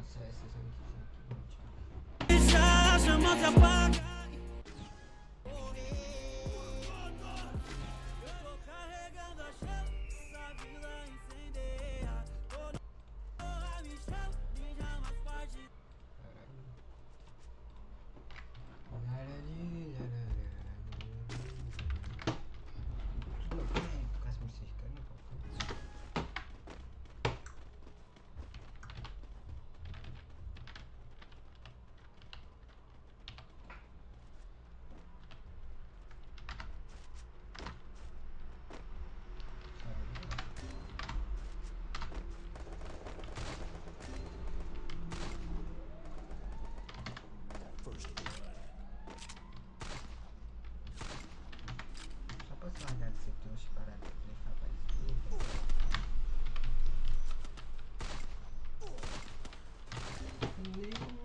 Non Nossa, essa é Non c'è. Mm-hmm.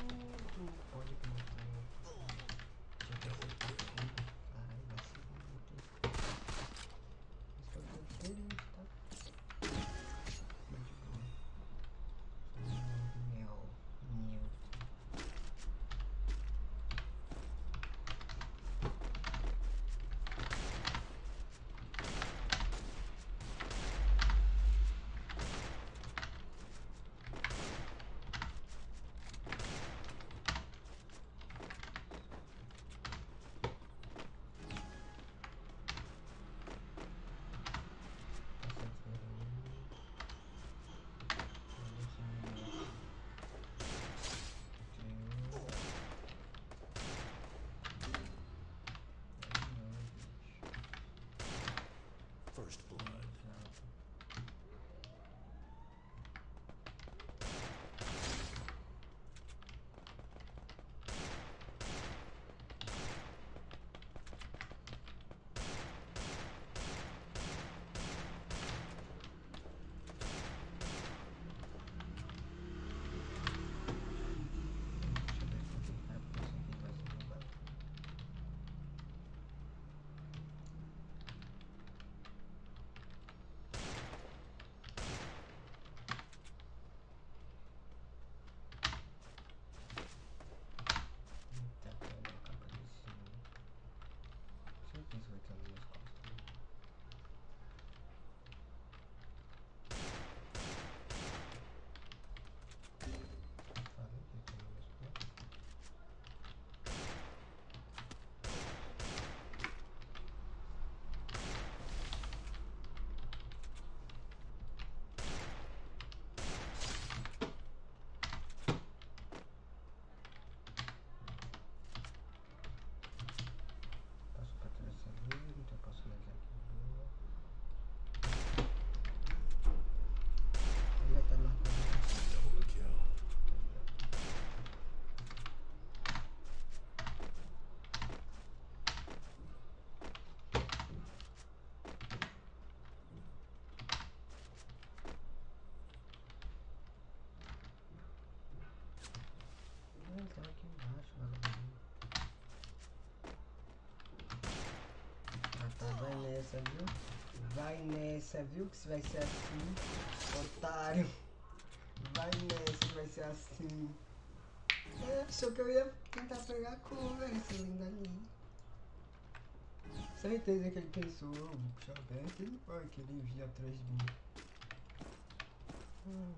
Tá aqui embaixo, vagabundo. Ah tá, vai nessa, viu? Vai nessa, viu? Que se vai ser assim, otário. Vai nessa, vai ser assim. É, achou que eu ia tentar pegar a cover, esse lindo ali. Certeza que ele pensou, vou puxar aberto, ele não vai querer vir atrás de mim. Hum.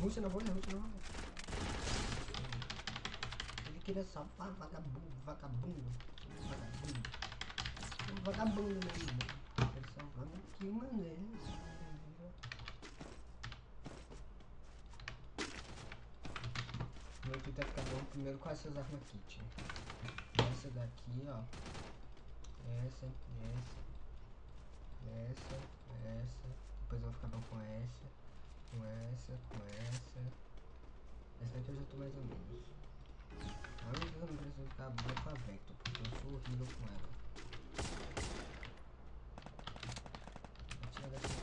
Ruxa na bolha, ruxa na bolha. Ele queria salvar vagabundo, vagabundo, vagabundo. Um vagabundo ainda. Ele salvando aqui, mano. É isso. Meu kit vai ficar bom primeiro com essas armas kit. Daqui, ó. Essa, essa. Essa, essa. Depois eu vou ficar bom com essa. Com essa, com essa. Essa daqui eu já tô mais ou menos. Única que eu não preciso ficar bom com a Vector, porque eu sou horrível com ela. Vou tirar dessa aqui.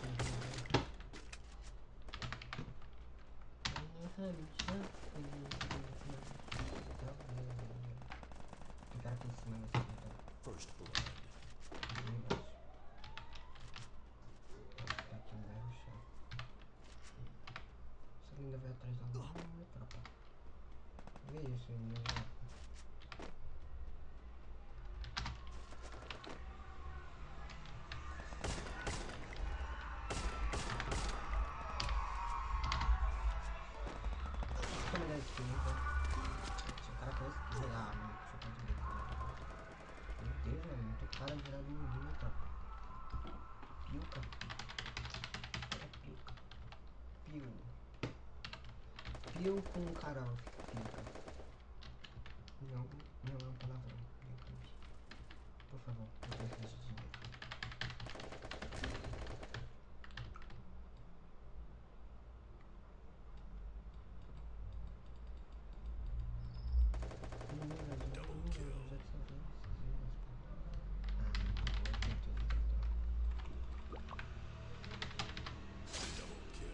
Ficar aqui em cima nessa então. First blood. Aqui embaixo. Tá aqui embaixo no chão. Você ainda vai atrás da lua, tropa. Vê isso aí, né? É da esquerda? Se o cara quer ah, não, deixa eu direita. né? Meu Deus, velho, muito cara virado no rio, tropa. Piuca. É piuca. Piu. Piu com Carol, fica piuca. Não, não é um palavrão. YouTube. Por favor, não preciso de dinheiro. Double kill. Double kill.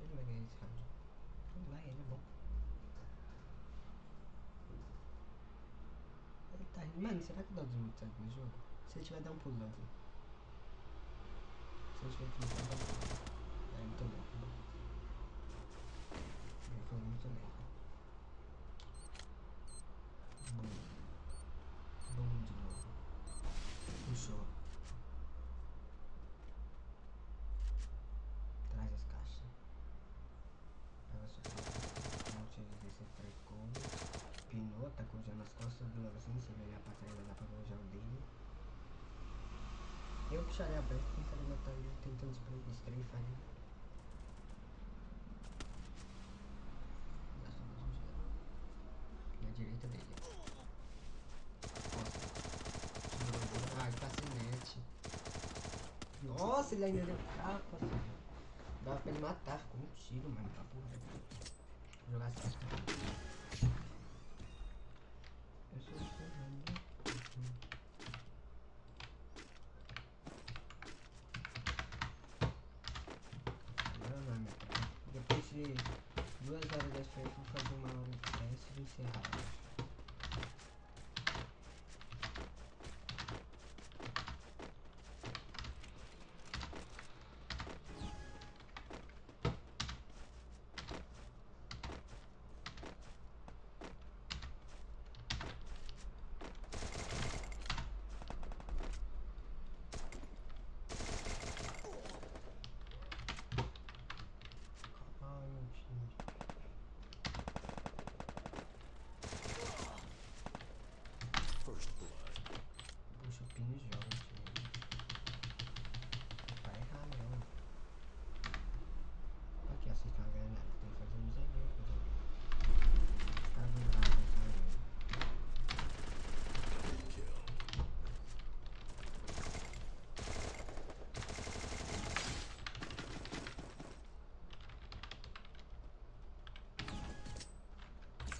Ele vai ganhar esse round. Não vai, ele é bom. Rindo. Mano, será que o Dodge muito certo no jogo? Se ele tiver, dá um pulo, Dodge. Se ele tiver que dá. É muito bom. Ele foi muito bem. Bom de novo. Puxou. Traz as caixas. Pega sua caixa. Monte de desse precou. Pinou, tá com o já nas costas do assim, se ele olhar pra trás vai dar pra ver o gel dele. Eu puxaria a brecha, tentaria matar ele, tentando mais um gelo. Na direita dele. Nossa. Ah, ele tá sem net. Nossa, ele ainda deu capa, filho. Dava pra ele matar, ficou um tiro, mano. Papo reto. Vou jogar assim. Eu sou Fernando. Agora não, minha cara. Depois de duas horas da frente, vou fazer uma hora de teste e encerrar. eu acho. Ai, meu time. First blood. Puxa o pino e joga, time. Vai errar, não. Aqui, ó, vocês estão ganhando nada. Tem que fazer um zelinho, coisa. Tá vendo? Ah, tá vendo. Double kill.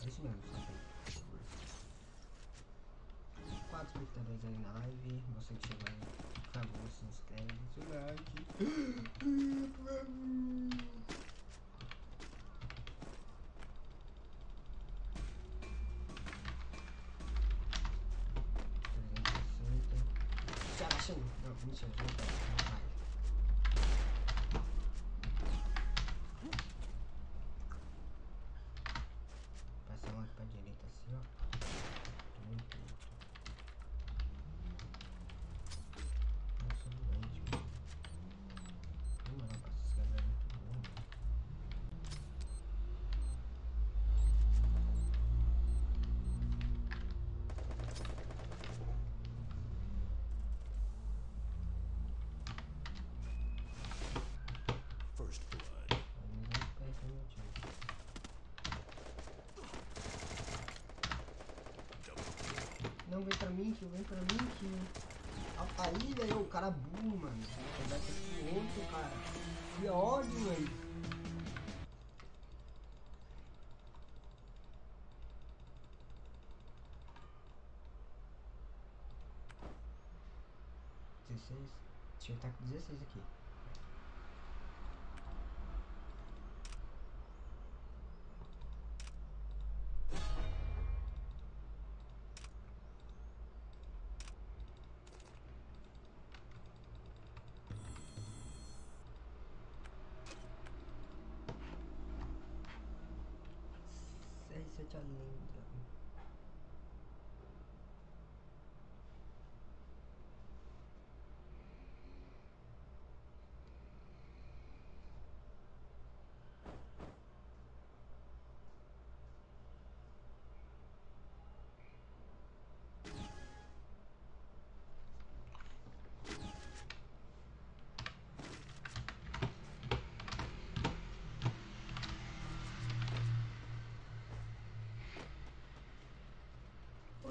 É isso mesmo, só tem. Aí na live. Você que chegou aí, por favor, se inscreve, deixa o like. Já baixando? Não, mentira, tá. Não vai. Passar uma aqui pra direita assim, ó. Muito, muito. Eu sou doente, mano. Não, não, passa esse cara é muito bom, mano. Não vem pra mim, tio, vem pra mim, tio. Opa, aí, velho, o cara burro, mano. Vai outro, cara. Que ódio, velho. Dezesseis. Deixa eu estar com 16 aqui. से चल रही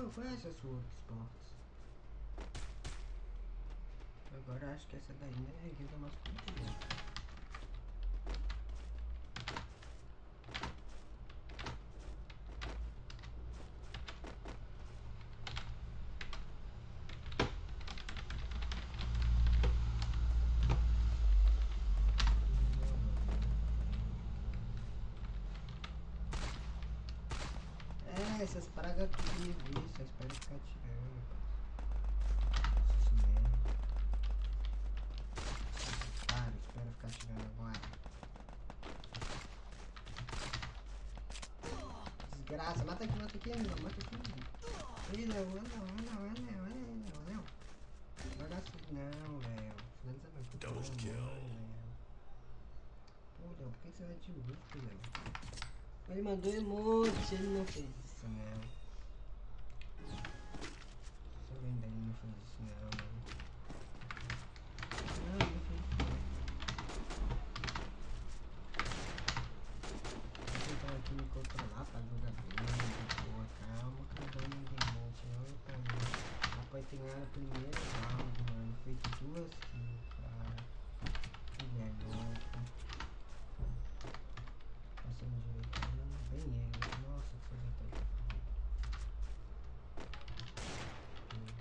linda. Pô, eu conheço a sua Sports. Agora acho que essa daí é guilda masculina. É, essas pragas aqui, viu? Essas pragas ficam tirando. Para, espera ficar tirando agora. Desgraça, mata aqui, mata aqui, mata aqui. Ih, não, não, não, não, não, não, não. Joga assim, não, Léo. Finaliza meu puto, Double kill. Pô, Léo, por que você vai de urso, Léo? Ele mandou emote, ele não fez isso não. Só lembra, ele não fez isso não, mano. Não, ele não fez isso não. Vou tentar aqui me controlar pra jogar bem, de boa, calma, que não dou ninguém emote, olha pra mim. Rapaz, tem lá na primeira round, mano. Fez duas kills, cara. Ele é louco. Passando direito, não, bem ele. Nossa, que você tá aqui.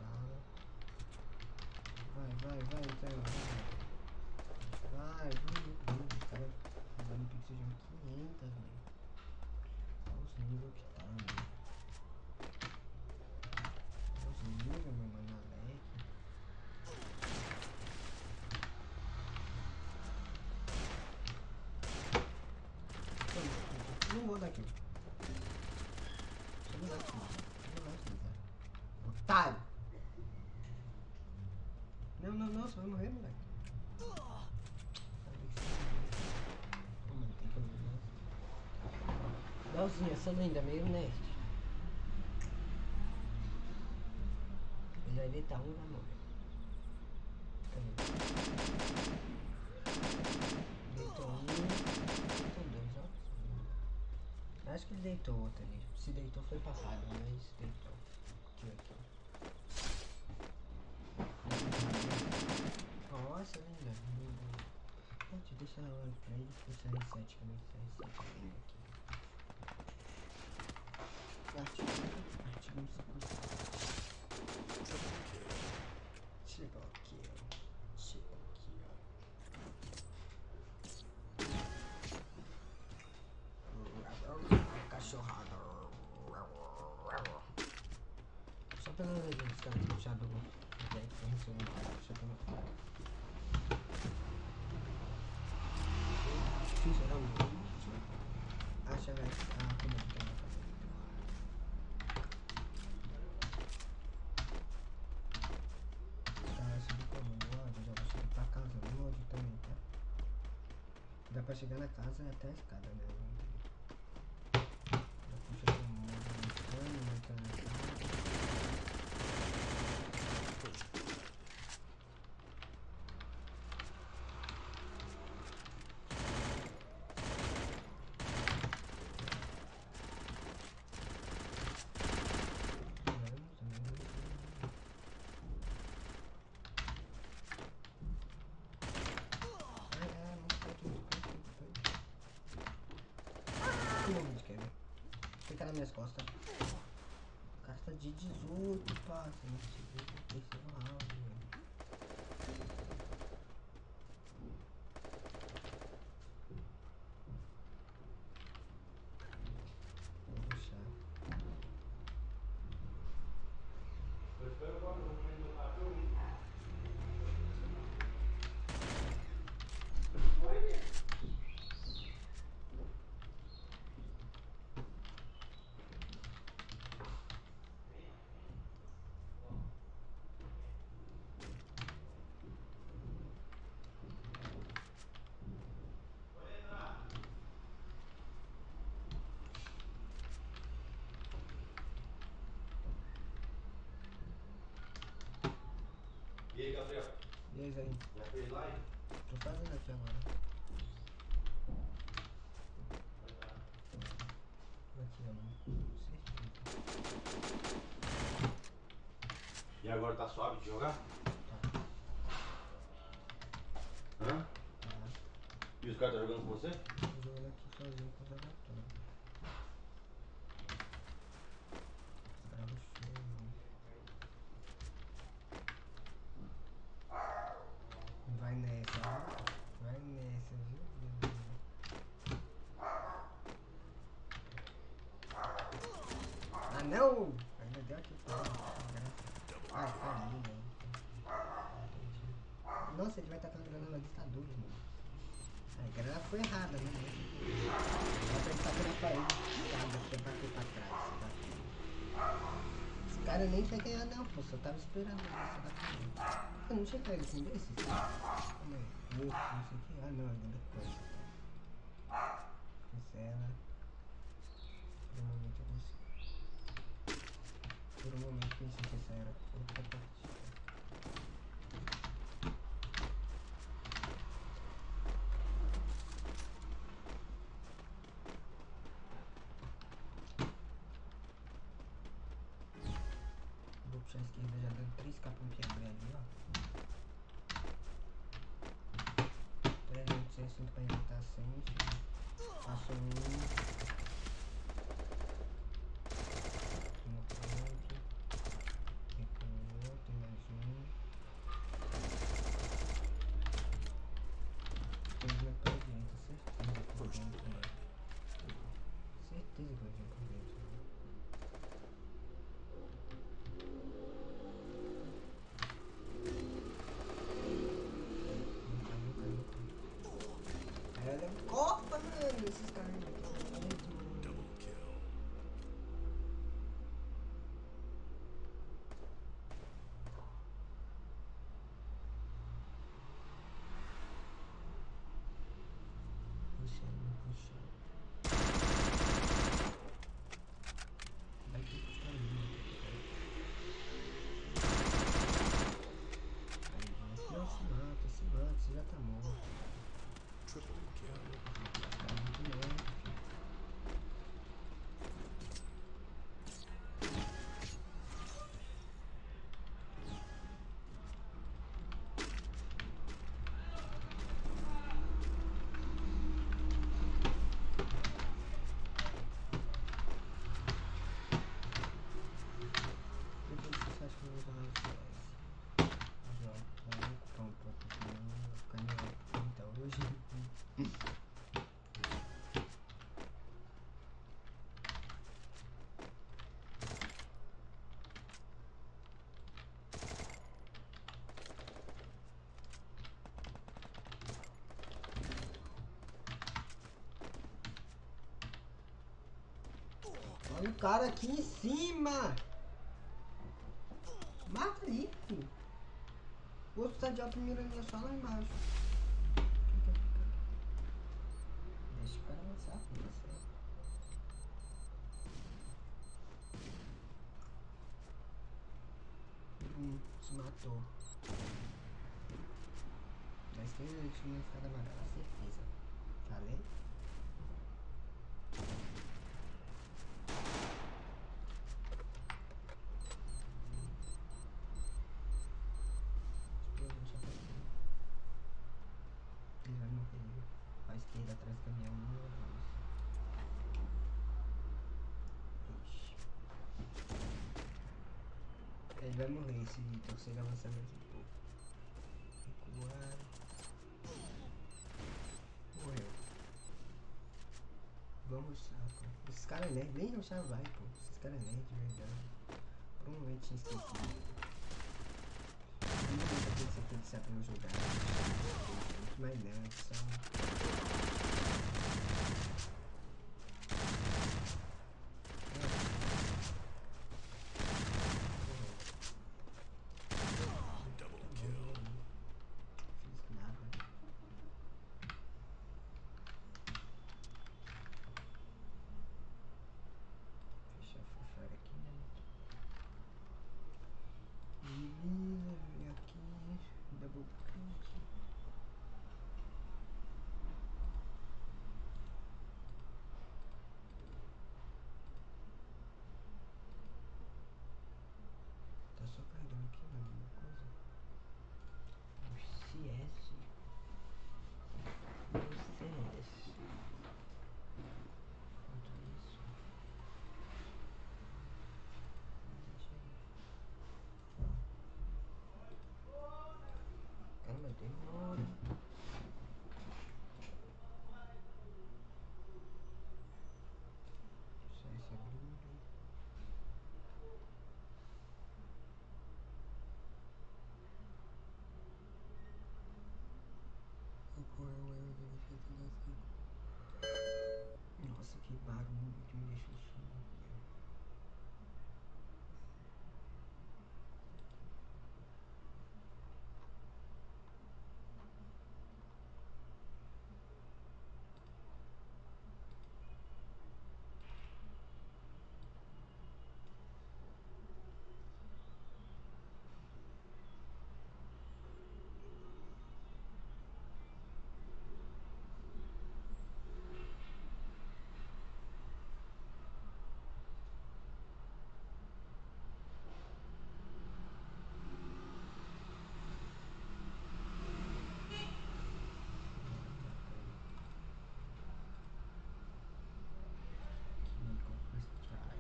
bala. Vai, vai, vai, então. Vai, vai, meu Deus. O cara dando pixel de 1500, velho. Olha os níveis que tá, velho. Olha os níveis, meu mano, Alec. Não vou daqui. Só vou daqui. Não vou daqui, tá? Otário! Não, não, não, você vai morrer, moleque. Leozinho, essa linda, meio nerd. Acho que ele deitou outro ali. Se deitou foi passado, mas deitou. Deixa ver aqui. Nossa, linda. linda. Gente, deixa eu pra ele que esse reset que eu vou esse reset bem aqui. Artigo, artigo 5. Triple kill. Triple kill. Cachorrada. Só pela legenda, os caras puxaram do deck pra receber. Deixa eu pegar. Difícil, não? Acha, velho. Ah, como é que tá? Tá, subir como? Ódio, já vou subir pra casa. Ódio também, tá? Dá pra chegar na casa até a escada, né? Já puxa com o modo no cano, entra na casa. Vamos, vamos. Nas minhas costas. Carta de 18, pá. Você não conseguiu no terceiro round, velho. Vou puxar. E aí, Gabriel? E aí, Zé? Já fez live? Tô fazendo aqui agora. Aqui, ó. Certeza. E agora tá suave de jogar? Tá. Hã? Tá. E os caras tá jogando com você? Tô jogando aqui sozinho com os aleatórios. Bravo show, mano. Vai nessa, viu? Vai nessa, viu? Ah não! Ainda deu aqui pra Ah, família. Nossa, ele vai tacar uma grana na ditadura, mano. A grana foi errada, né? Dá pra ele tacar na parede, escada, pra bater pra trás, tá? Esse cara nem quer ganhar não, pô, só tava esperando você bater. Eu não tinha pego assim desses? Calma aí. Morto, não sei o que. Ah não, ainda coisa. Cancela. Por um momento eu consigo. Por um momento pensei que essa era outra partida. Puxar a esquerda já dando 3 k pra um ali, ó. 360 pra evitar 100. Passou um. Um pronto. Recuou, tem mais um. Tem uma pra dentro, certeza que por dentro, né? Certeza que vai vir por dentro, né? Caiu, caiu, caiu. Aí olha, Copa, mano, esses caras aí. muito, mano. Double kill. Puxando, puxando. Vai ter que ficar lindo. Aí, não se mata, se mata, você já tá morto. Triple kill. Tá muito lento, filho. Por que você acha que eu vou usar mais CS? Mas, ó, vamos ocupar um pouco aqui, né? Vou ficar em 30 hoje. Olha o cara aqui em cima! Mata ali, filho. O outro tá de alta mirando só lá embaixo. Deixa o cara avançar, filho. é sério. Hum, se matou. Da esquerda ele tinha uma escada amarela, certeza. Falei? Ele vai morrer. À esquerda, atrás do caminhão. Meu Deus. Ele vai morrer se torcer avançamento um pouco. Recuar. Morreu. Vamos saco. Esses caras é nerd, nem rushar vai, pô. Esses caras é nerd de verdade. Por um momento tinha esquecido. Não tem tem que saber jogar. Mas não, é só. Double kill. Fiz nada. Fechar o Free Fire aqui, né? Beleza, vem aqui. Double click. Tá só carregando aqui, mano, alguma coisa. O CS. O CS. Quanto isso? Deixa aí. Caramba, demora. CS abrindo. Nossa, que barulho que me deixou surdo. Aqui, qual foi esse try?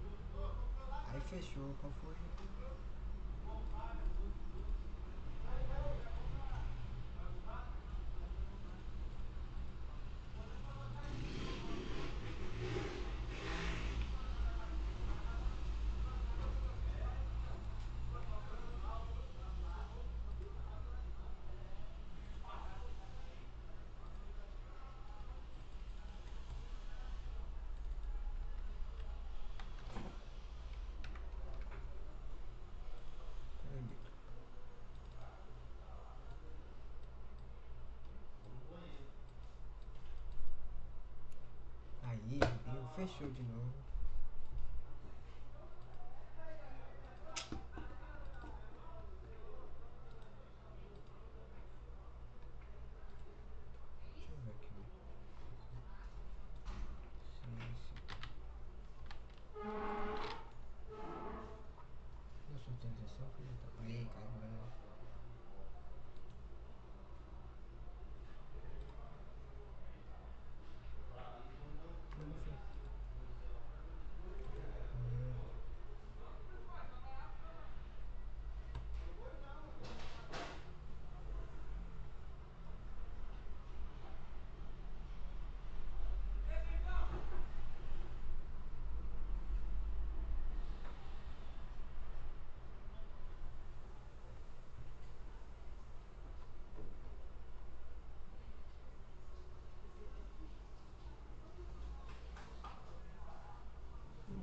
Aí fechou, qual foi? Cadê? Aí, viu? Fechou de novo. Deixa eu ver aqui. Sim, sim. Nossa, atualização, filha da... Aí, caramba. Não foi.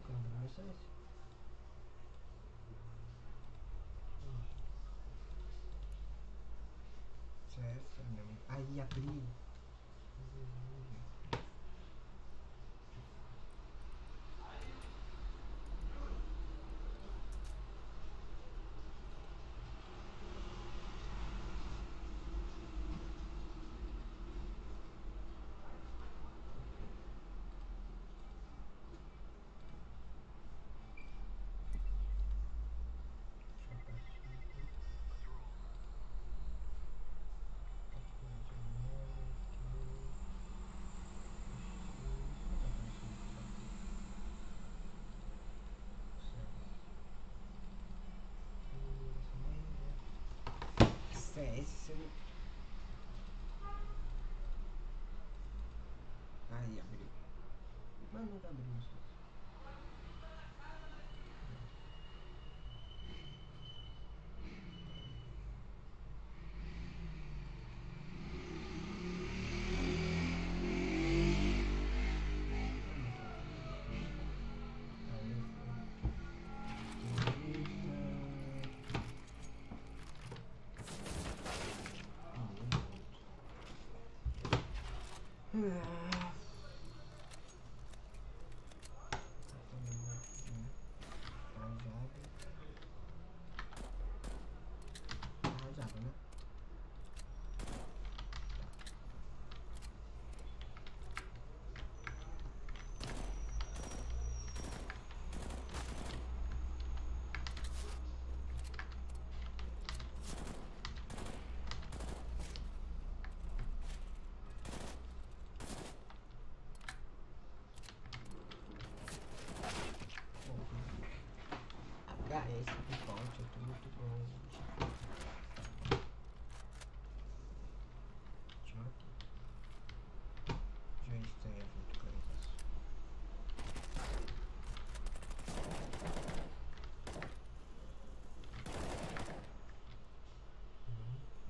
Hum. Essa não. Aí abriu. Deixa eu passar aqui. Você não. Aí abriu. Mas não tá abrindo. só. Aí Mm. HS com ponte, eu tô muito bom. Deixa eu aqui. Já está aí muito claro.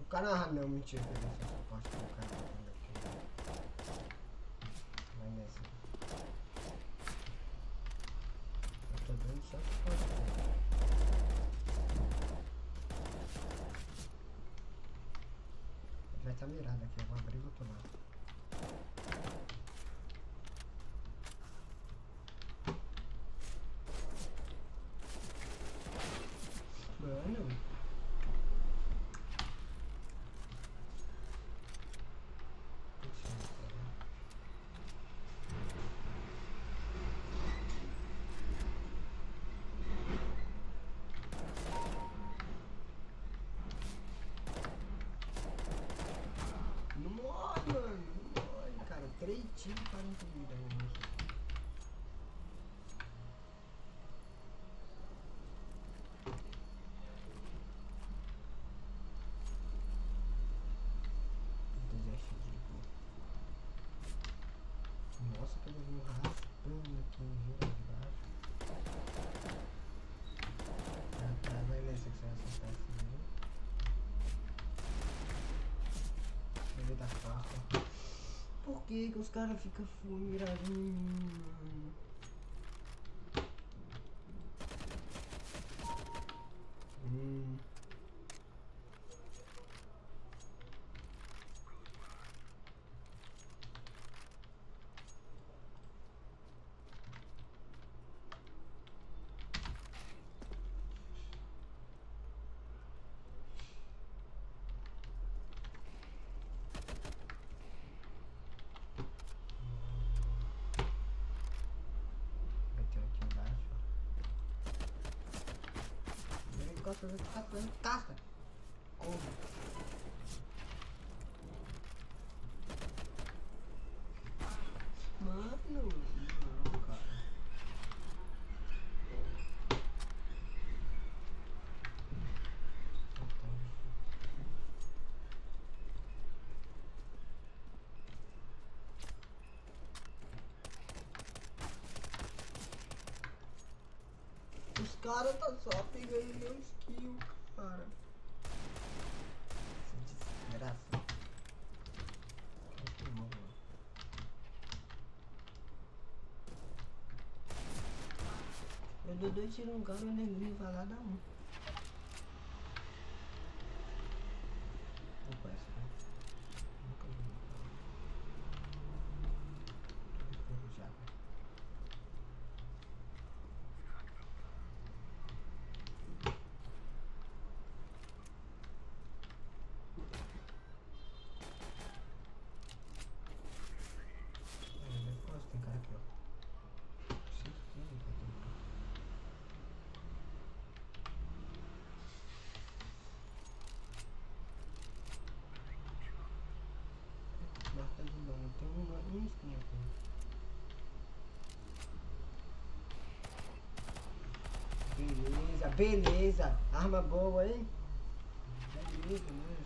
O cara, ah, não, mentira, que eu não se eu posso colocar aqui. Vai nessa. Eu tô dando só que. Vai estar mirado aqui, eu vou abrir o outro lado. Mano. Deixa eu ver. Não morre, mano. Não morre, tiros para um comida. Nossa, que eles vão raspando aqui em geral de baixo. Que, que os caras ficam mirando em mim, mano? Hum. Vai ter aqui embaixo. ó. Ele gosta de ficar fazendo caça. Como? Mano, não, cara. Os caras tá só pegando meu skill, cara. Desgraça. Que bom, mano. Eu dou dois tiros no cara e o neguinho vai lá dar um. Opa, essa né? Nunca vi. Tô enferrujado. É, depois tem cara aqui, ó. Certeza que vai ter um cara. Marca de dano, tem uma, um aqui. Beleza, beleza. Arma boa, hein? Beleza, né?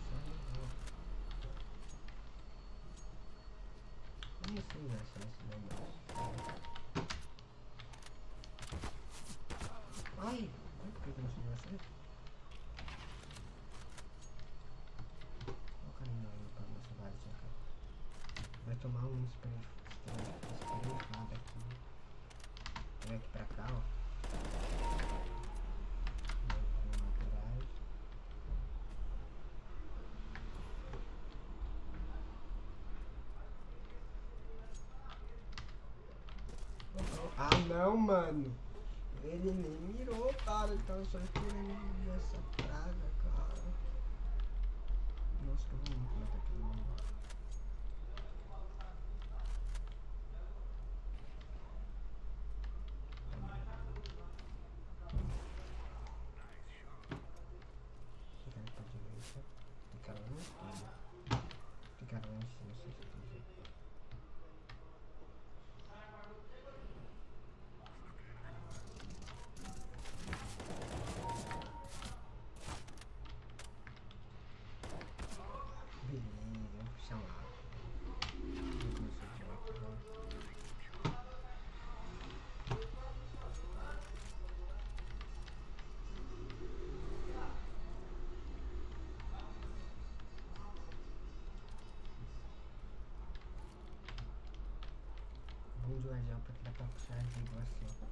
caminho de lajão porque dá pra puxar digo assim.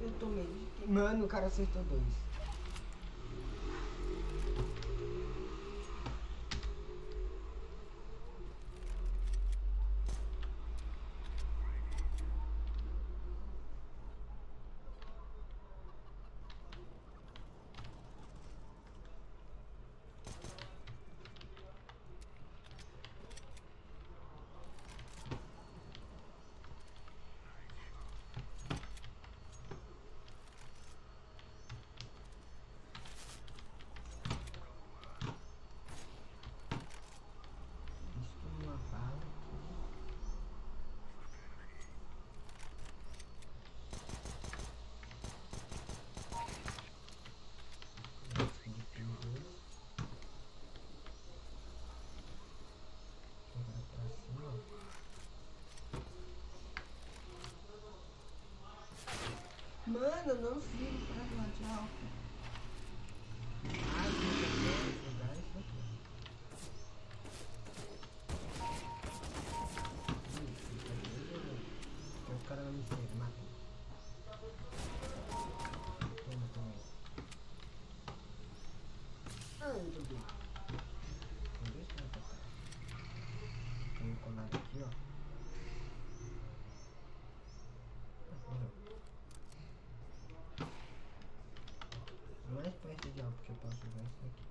Eu tomei. Mano, o cara acertou dois. mano, não sei. De diabo que eu posso usar isso aqui?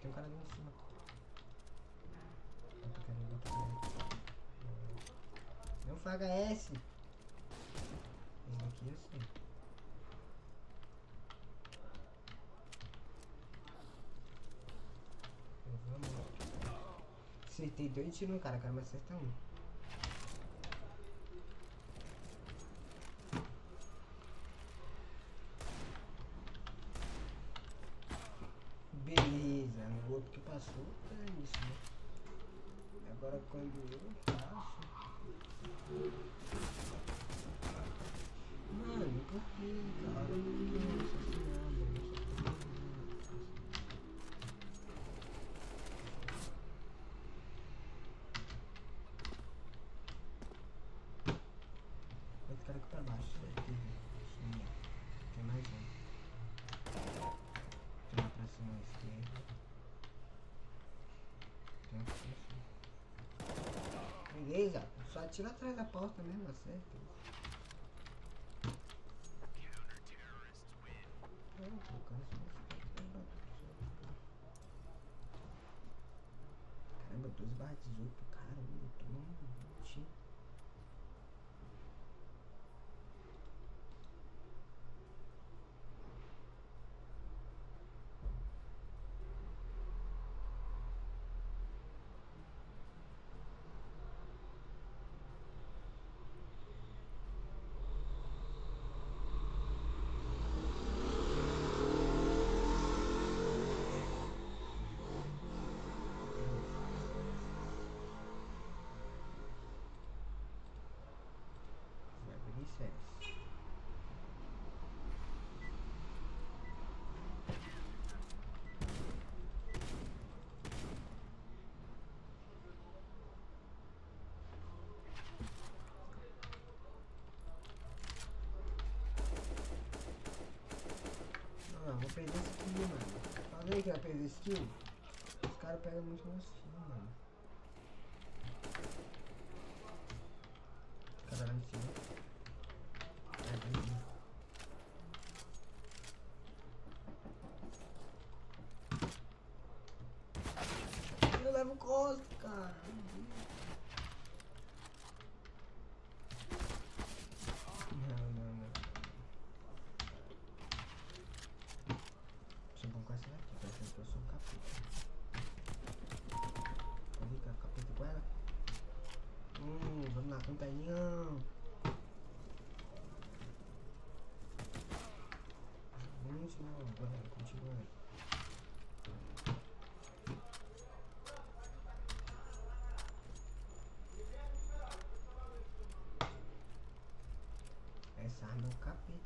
Tem um cara ali em cima. Não faga S! Esse daqui eu sei. acertei dois tiros no cara, cara, mas acerta um. Beleza, o outro que passou é isso, né? Agora quando eu. Tira atrás da porta mesmo, acerta. não Não, vou perder skill, mano. Falei que ia perder skill. Os caras pegam muito mais.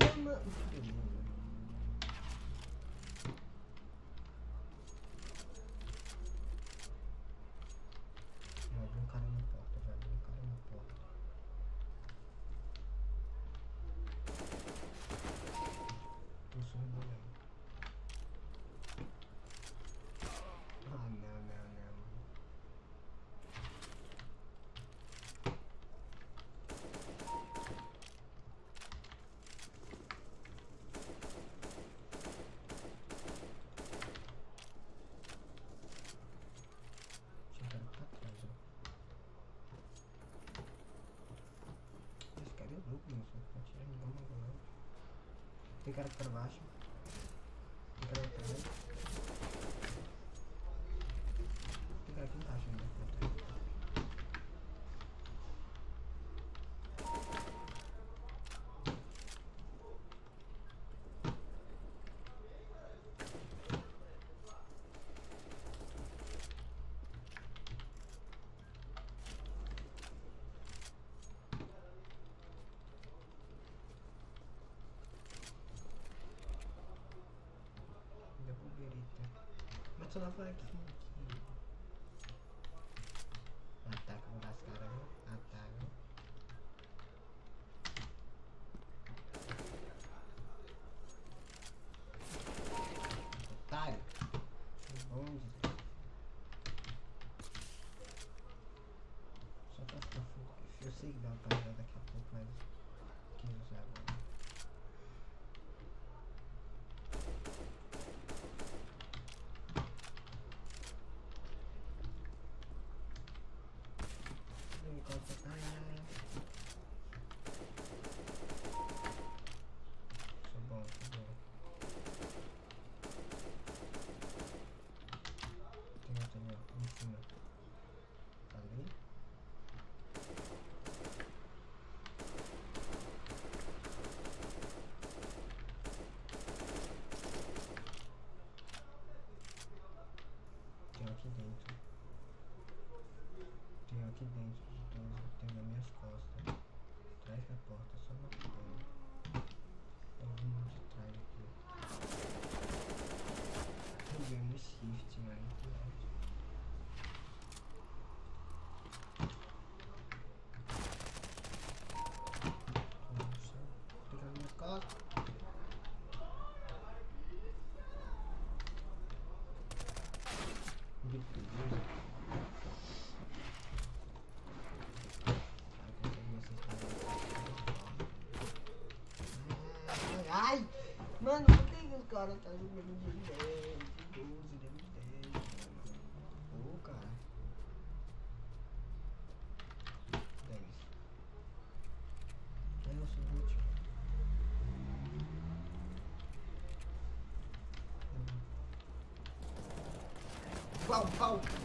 Yeah. Quero aqui para baixo. direita. Mas tu não vai aqui. Ai, mano, por que os caras tá jogando de 10, de 12, de 10, mano? Ô, cara. Dez. É o seguinte. Pau, pau.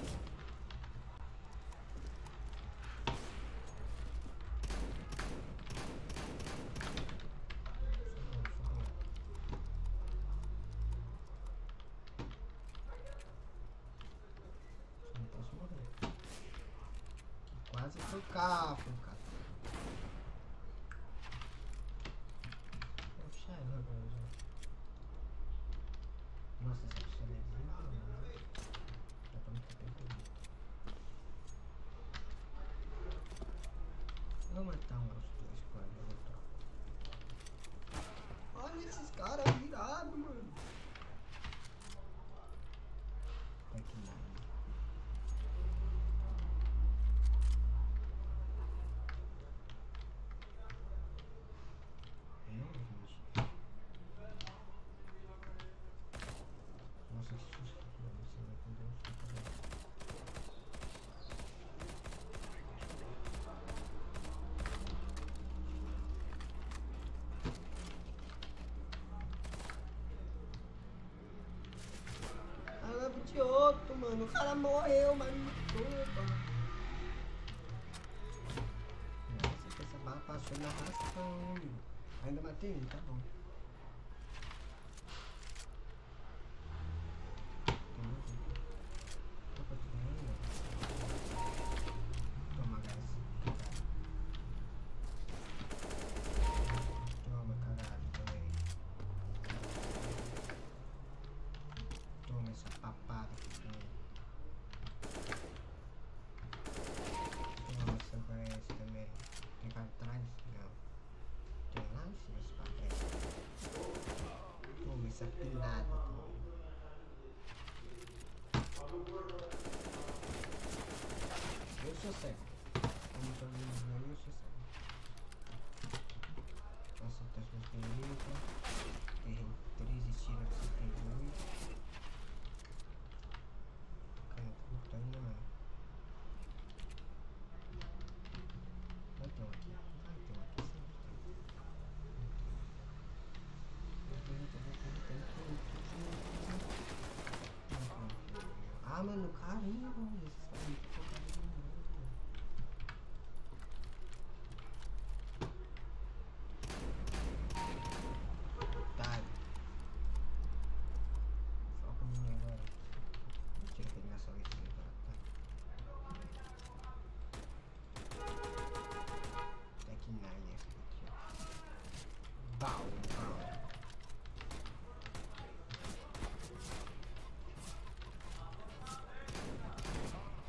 esses caras. Outro mano. O cara morreu, mas me desculpa. Nossa, essa barra passou na ração. Ainda matei ele, tá bom.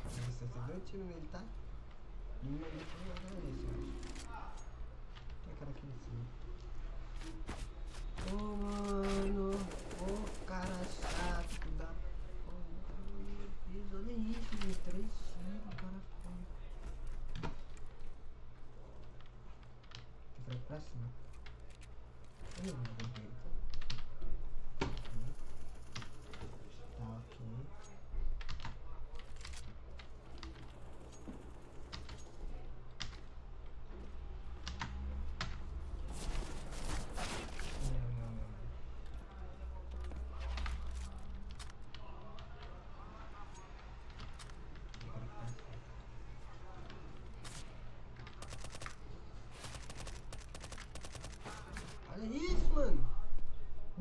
Nossa, você viu o nele, tá? Não me lembro nada eu acho. Tem aquela aqui em cima. Toma!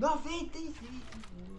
95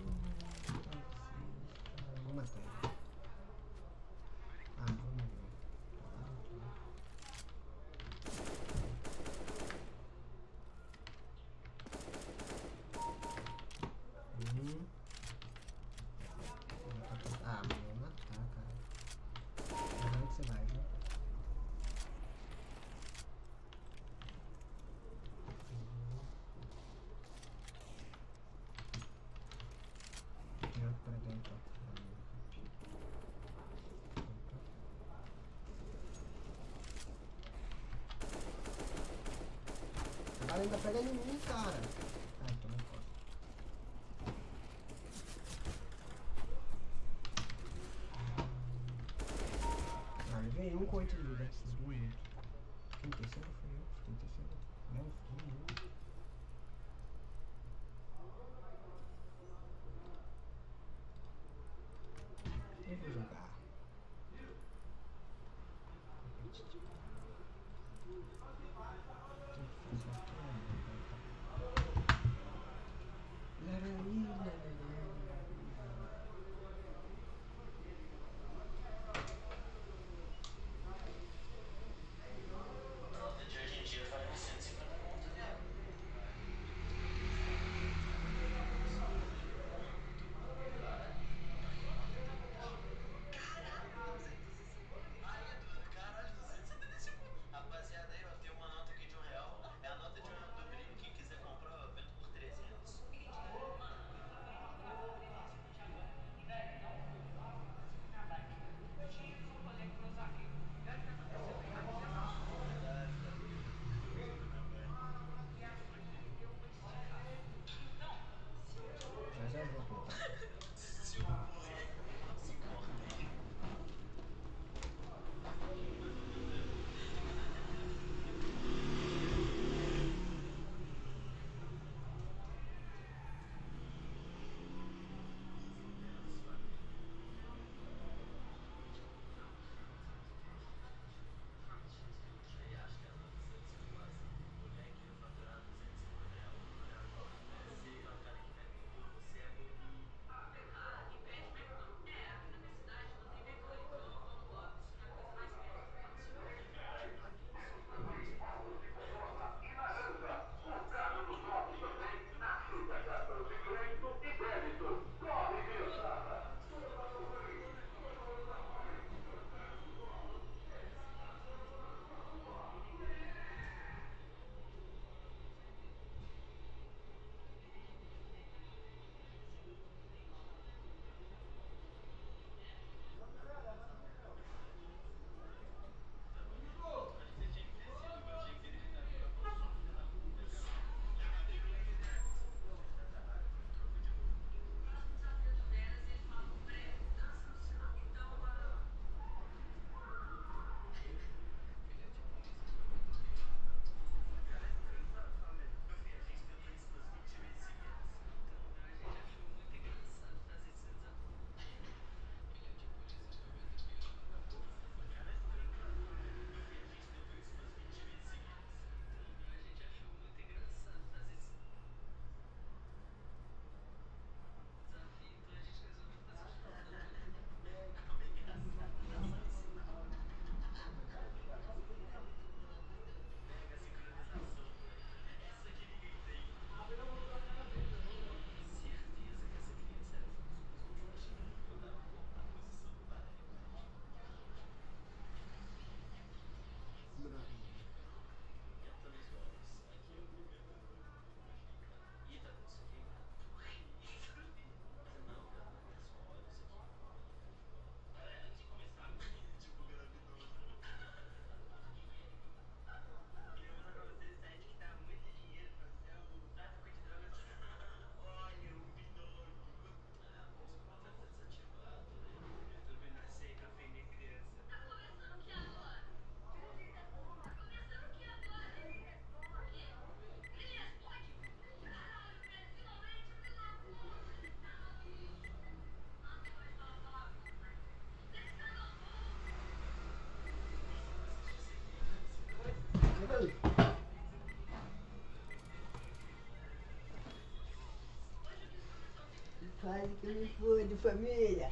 que me foda, família.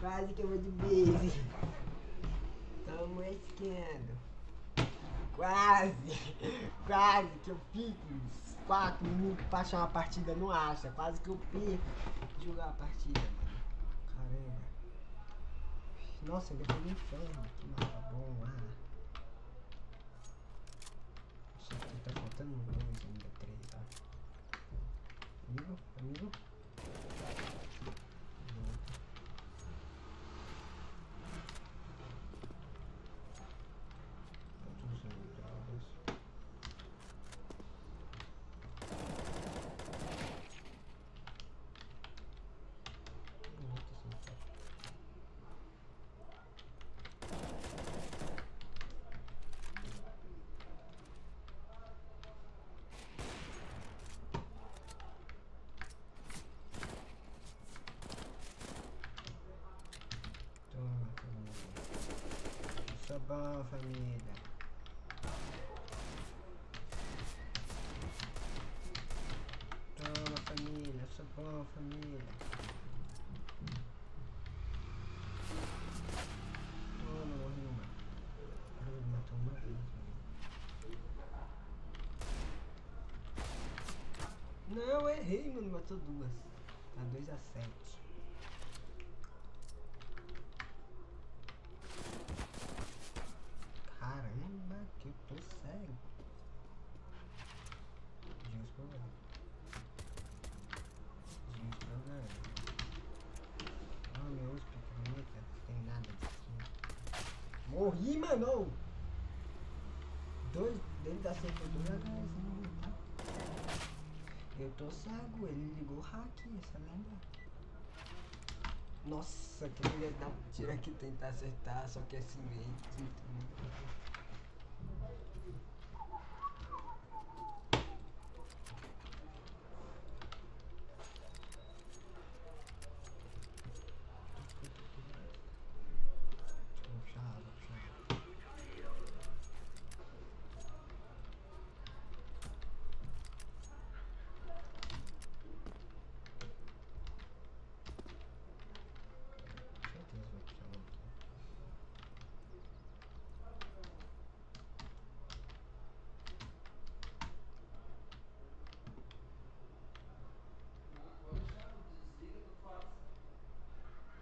Quase que eu vou de base. Tamo esquendo. Quase, quase que eu fico uns 4 minutos pra achar uma partida, não acha. Quase que eu perco de jogar a partida, mano. Caramba. Nossa, ainda foi no inferno. Que mapa bom, ah. Só que tá faltando um, dois ainda, três, tá? Amigo, amigo. Quantos entradas? Muitas entradas. Toma, família. Isso é bom, família. Toma, família. É bom, família. Toma, morri uma. Caramba, matou uma vez. Não, errei, mano. Matou duas. Tá 2 a 7. Caramba, que eu tô cego. Dias programa. Dias programa. Ah, meu USP, bonita. Não tem nada Morri, mano! Dois dentro da tá? Eu tô cego, ele ligou o hack, você lembra? Nossa, que filha da tira que tentar acertar, só que é assim mesmo. Vou puxar, vou puxar. Certeza vai puxar um aqui.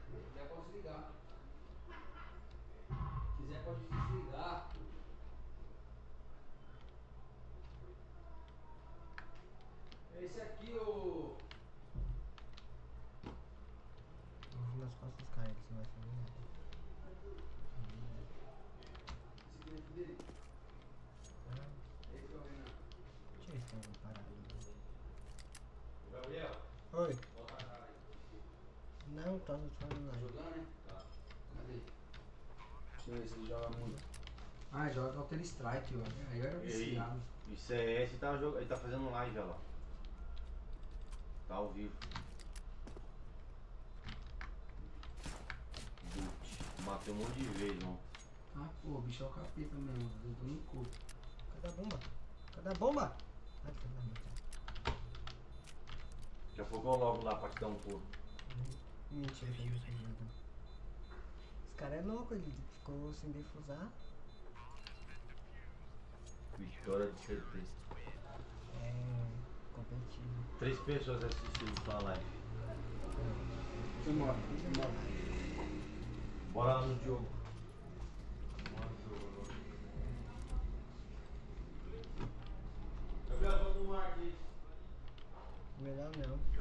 quiser pode desligar. Se quiser pode desligar. Esse aqui, o. Ouvindo as costas caem, você não vai fazer nada. Esse aqui é dele. Ah, Esse é o Renan. Deixa eu ver se tem algum parado. Gabriel, Oi. volta a cara aí. Não, tô falando Tá nada. jogando, né? Tá. Cadê? Deixa eu ver se ele joga muito. Joga Counter Strike, ó. Aí eu era viciado. E CS tá, ele tá fazendo live, olha lá. Tá ao vivo. Boot. Matei um monte de vezes, não. Ah, pô, o bicho é o capeta mesmo. Eu tô no cu. Cadê a bomba? Cadê a bomba? Ai, filho da mãe. Daqui a pouco eu logo lá pra te dar um pulo. Mentira, que nada. Esse cara é louco, ele ficou sem defusar. Vitória de certeza. É. competitivo. Três pessoas assistindo sua live. Você mora, você mora. Bora lá no jogo. Gabriel, vamos no mar aqui. Melhor não.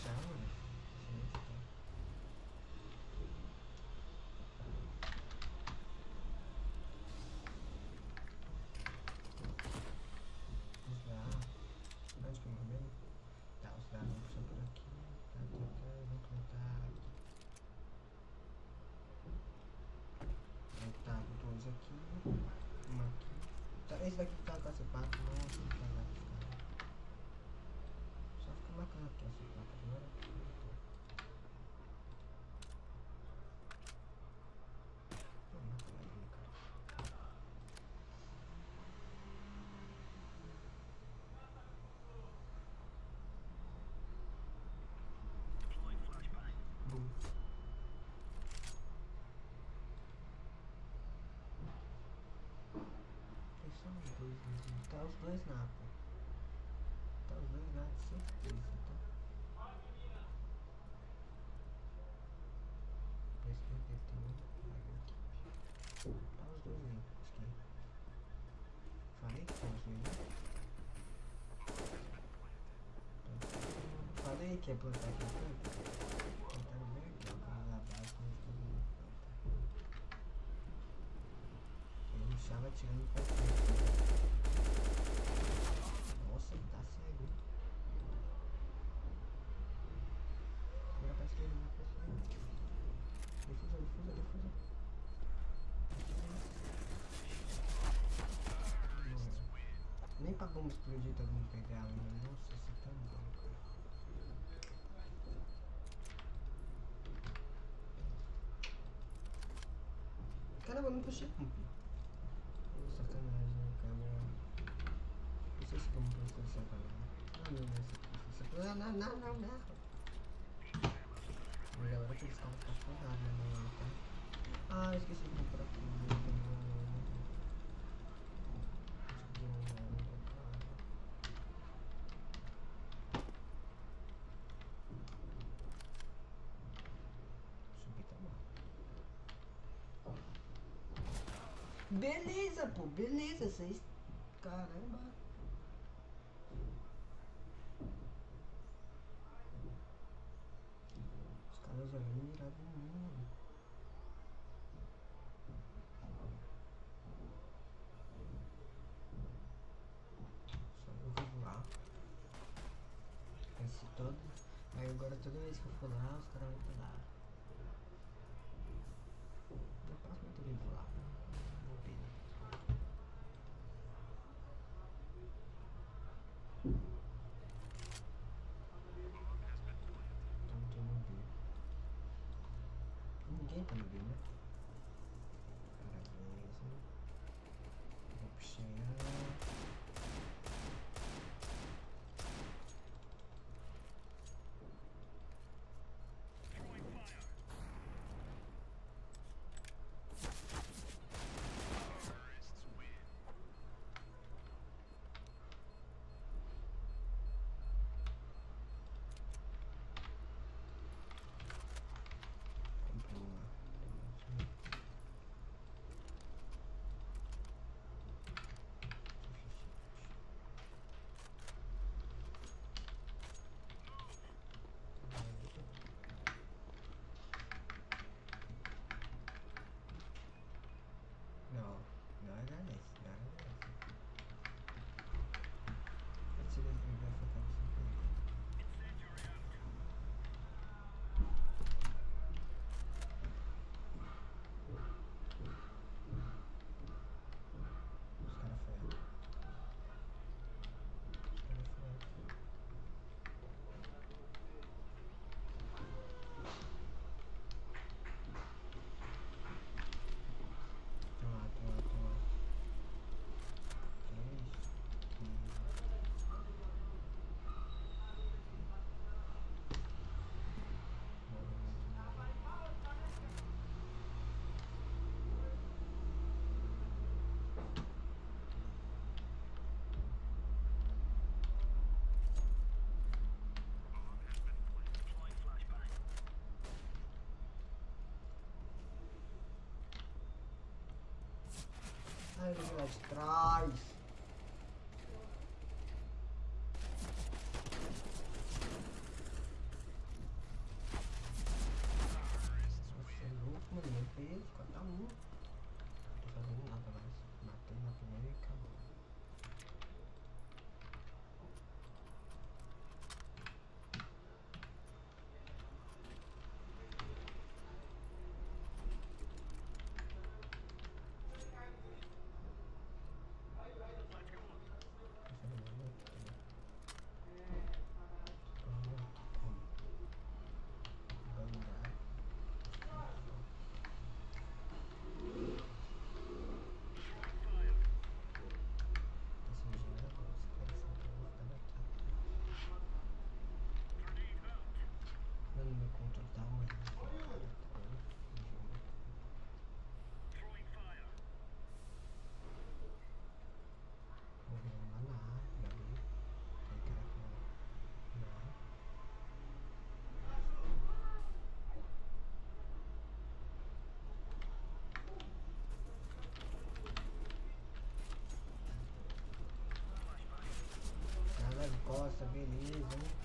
Puxar, mano. Tá. Os da... Onde que eu? Tá, os da vão puxar por aqui. Tá, tá, tá, vamos colocar aqui. Tá, dois aqui. Um aqui. Tá, esse daqui tá com essa parte, nossa, não tá lá. Só fica marcando aqui essa placa agora. Não, marca mais uma, cara. Bum. Tem só os dois mesmo. Tá os dois na. Tá os dois na certeza, tá? Pra esquerda ele tem um. Vai ver aqui. Tá os dois aí, esquerda. Falei que tá os dois aí. Tá. Que ia plantar aqui canto. Plantaram bem aqui, ó. Quando na base, mas todo mundo planta. Ele ruxava atirando pra frente. Nossa, ele tá cego. hein? Vira pra esquerda, vira pra esquerda. Defusa, defusa, defusa. Não. Nem pra bomba explodir todo mundo pegar, mano. Nossa, você tá bom, Caramba, eu não puxei. Sacanagem, né, câmera. Não sei se como. Ah, não, não é essa aqui. Não, não, não, não, não. Mas agora que eles estão ficando fodados, né, mano, tá? Ah, esqueci de comprar tudo. Subir tá bom. Beleza, pô, beleza, vocês. Caramba. Os caras já vêm mirados em mim, mano. Só eu vou voar. Esse todo. Aí agora toda vez que eu for lá, os caras vão pular. Da próxima eu também vou lá. Vou pena. Então tô no B. Ninguém tá no B, né? ai de lá de trás. Nossa, beleza, hein?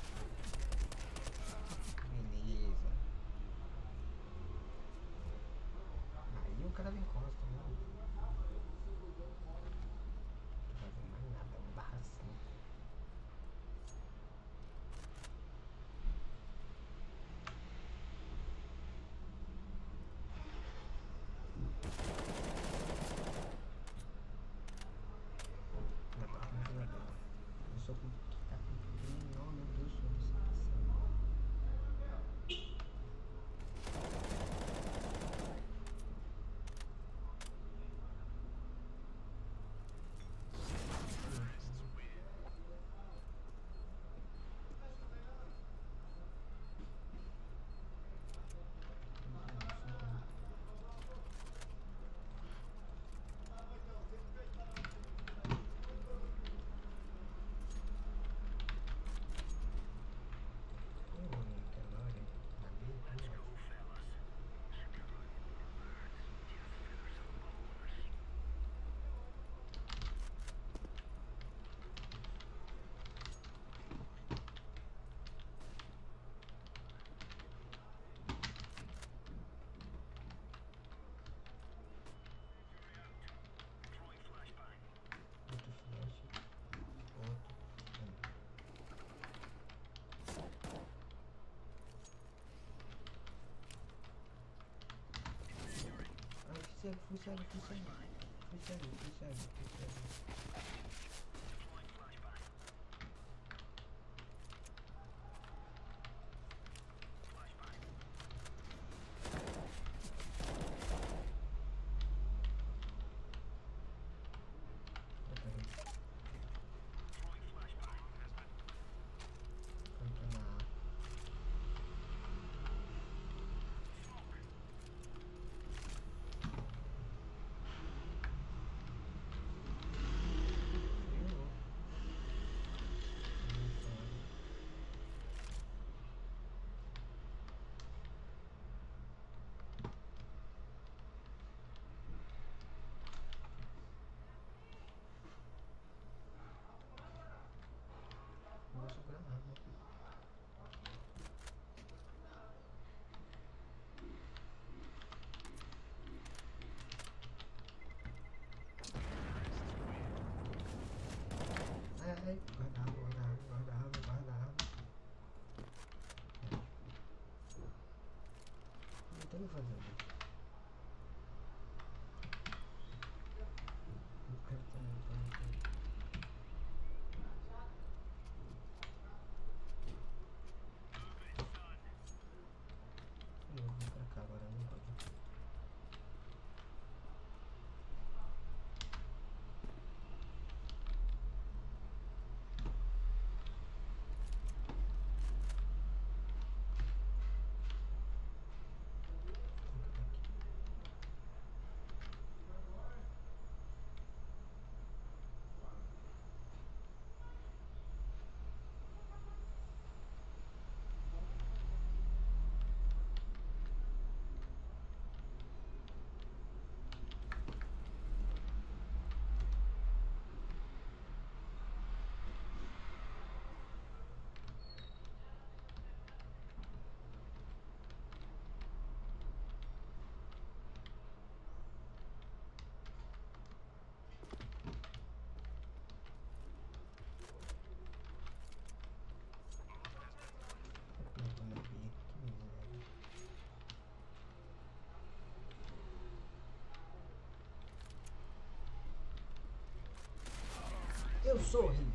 seven, three seven, three seven, three seven, three seven, three seven. đấy quả đá quả đá quả đá quả đá. Tính phần rồi eu sorri.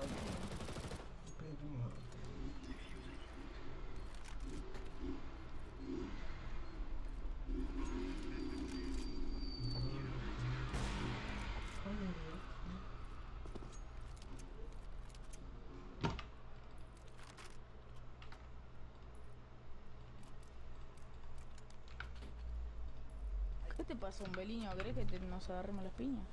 ¿Qué te pasa, un beliño? ¿Crees que te, nos agarremos las piñas?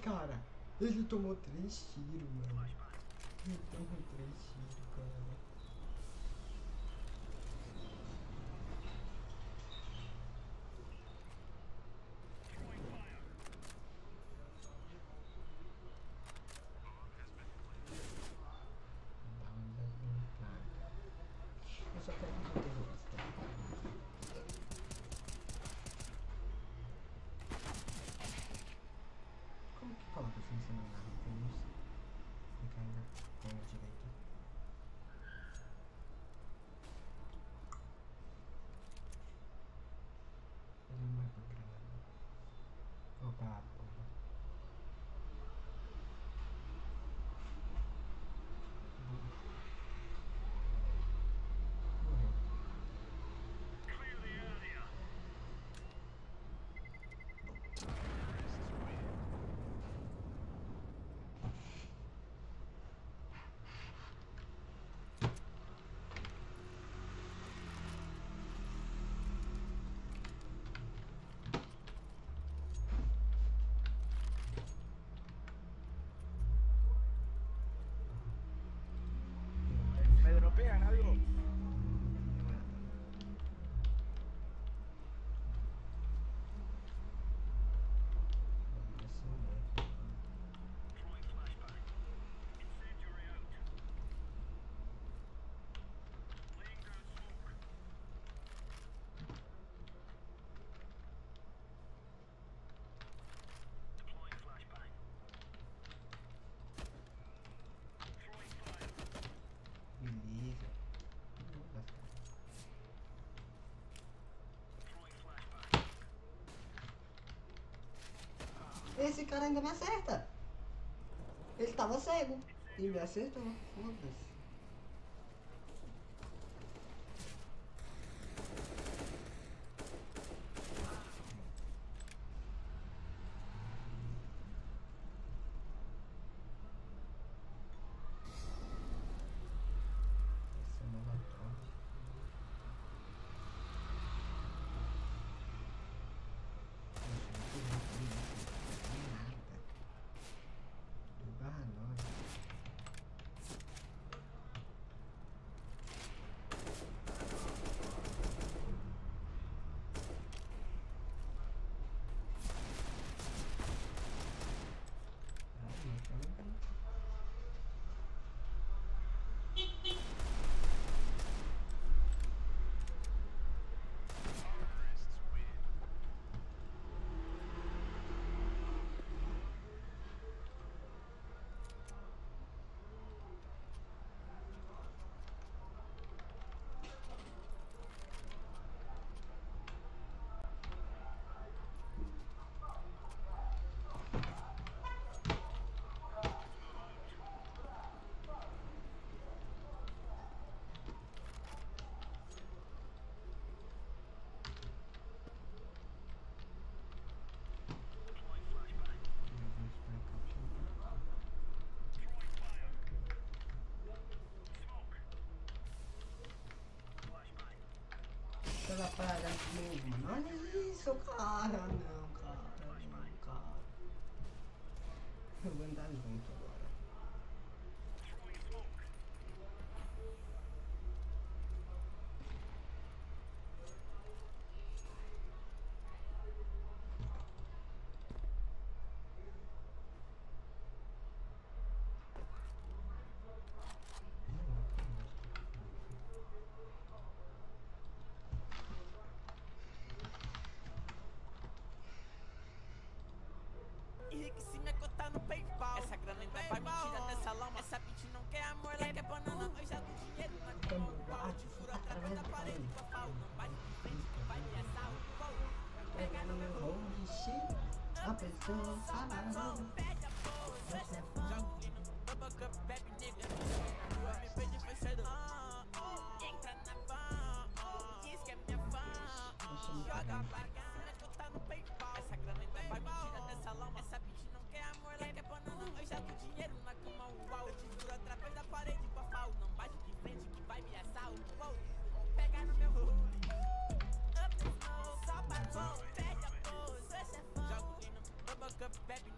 cara. Ele tomou três tiros, mano. Ele tomou três tiros, cara. Eu só quero Esse cara ainda me acerta. Ele tava cego e me acertou. Foda-se. I'm may money so kaano enriqueci minha conta tá no Paypal. Essa grana ainda vai me tirar dessa lama. Essa bitch não quer amor, ela quer banana. Nós já do dinheiro, nós tomou um pau. Te furo atrás da parede, papau. Não bate de frente, que vai me assar o pau. Pega no meu rolo, encher a pessoa, samarão. Pede a porra, você é fã. Jogo lino, bubba cup, bebe nigga. Na rua, me pede foi cedo. Ah, ah. Entra na van, ah. diz que é minha fã. Joga a pra bet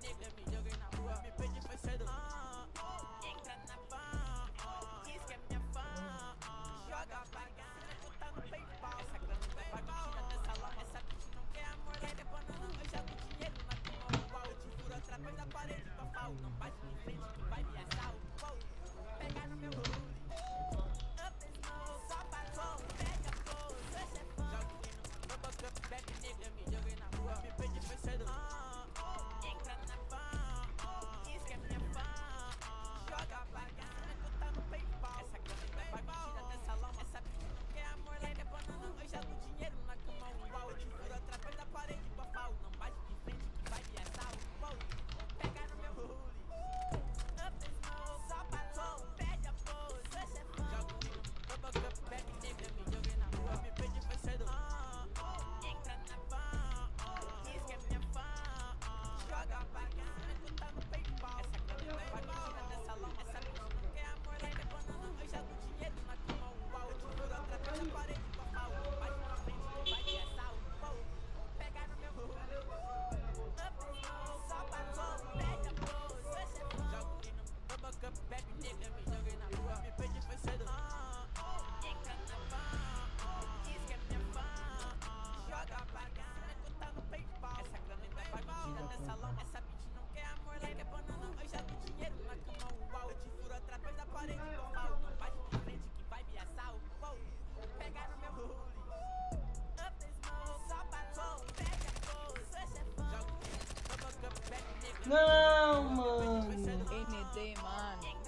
Não, mano. MD, mano.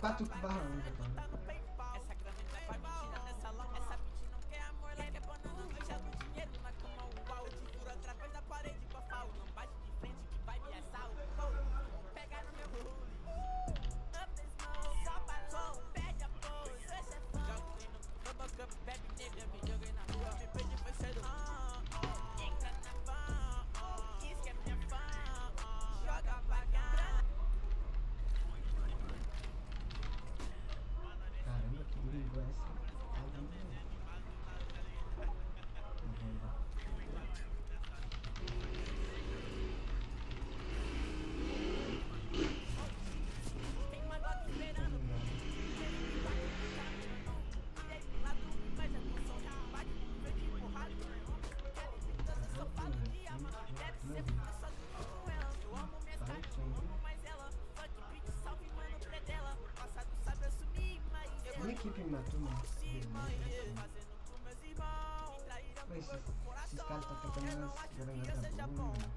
4 barra 1, Minha equipe me matou, mano. Mas esses, caras estão tocando nas granada da bunda. Né?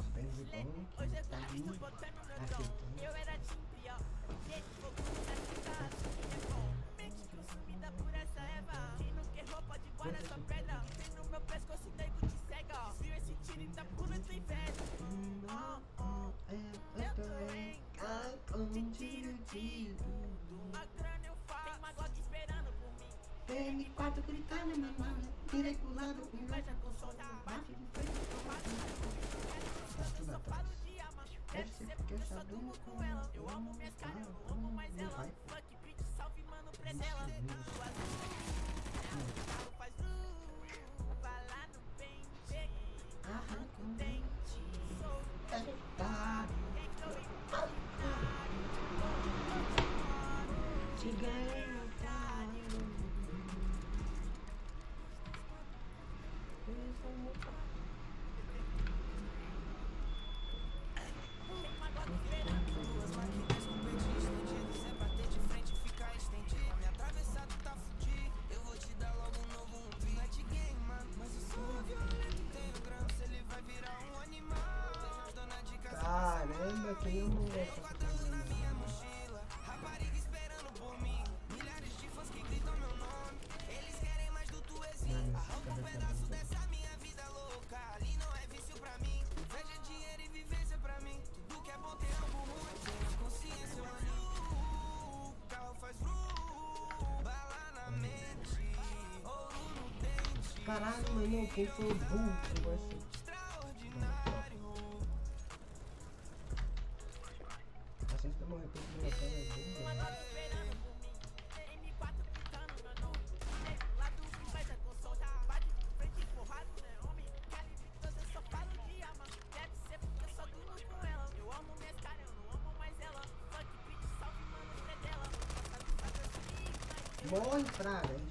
Os pés de bom, tá vindo, acertando. Eu era de casa, consumida por essa erva. Quem não quer roupa de guarda no meu pescoço. Viu esse tiro e tá hum, é, eu tô em casa com um tiro a grana eu faço. Tem uma Glock esperando por mim. M4 gritando, na mala, Tirei pro lado, com inveja, com sol, com bate de frente, com bate. Né? Eu só falo de amar. Deve ser porque eu só durmo com ela. Eu amo minhas caras, eu não amo mais ela. Fuck, beat, salve, mano, prezela. Caralho, mano, quem foi o burro que assim? Assim eu molecão é burro, né? Morre, praga,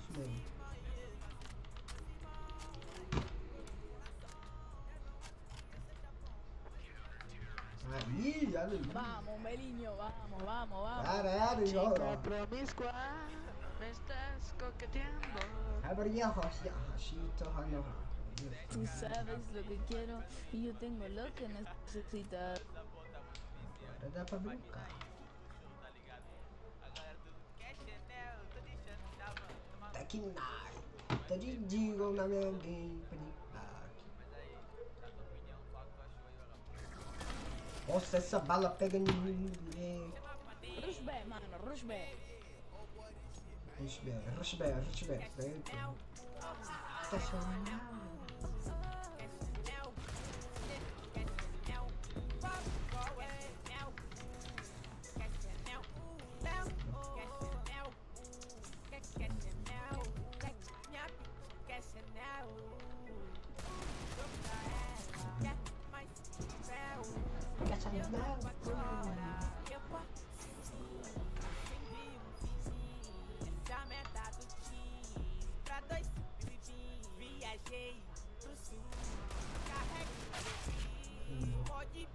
Belinho, vamos, vamos, vamos. Caralho, ó, Chica promiscua, me estás coqueteando. Rosia, Hashito, Hano. Tú sabes lo que quiero y yo tengo lo que necesitas. Tá que. Tô de na minha game Nossa, essa bala pega em mim, moleque. Mano, rush B. Rush B, Rush B, Rush B. Dentro. Estacionado. Viajei pro sul, carrega pode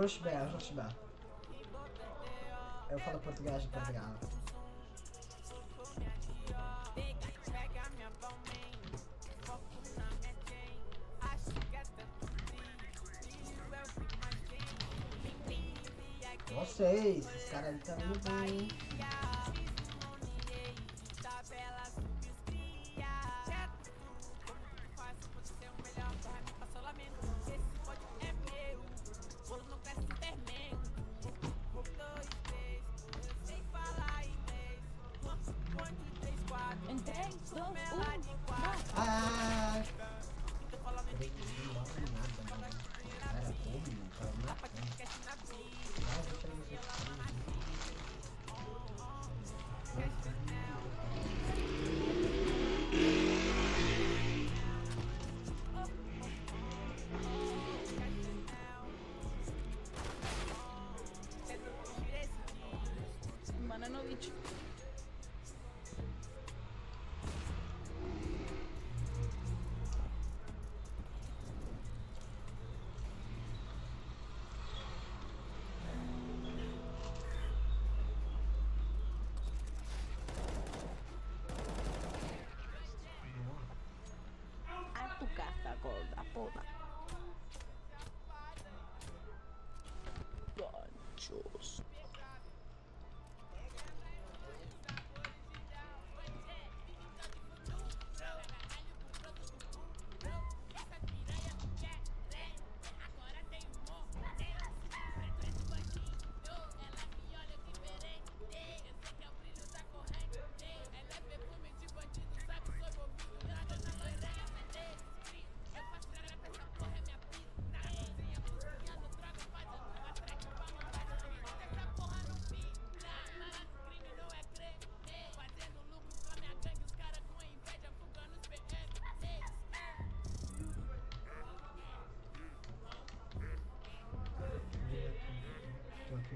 é o que mais tem. Bem, brilho, aqui. Vocês, esses caras ali tá muito 3, 2, 1, Ela de quatro. Ah! Bola. Ganchos.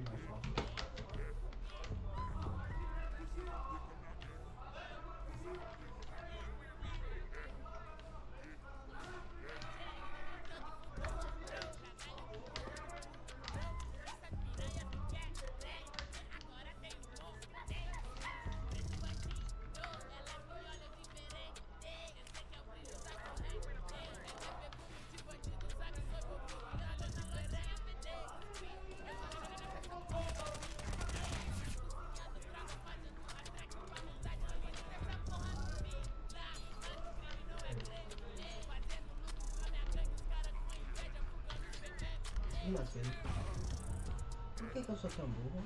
myself. 안 되는. 이렇게 껐었다, 뭐.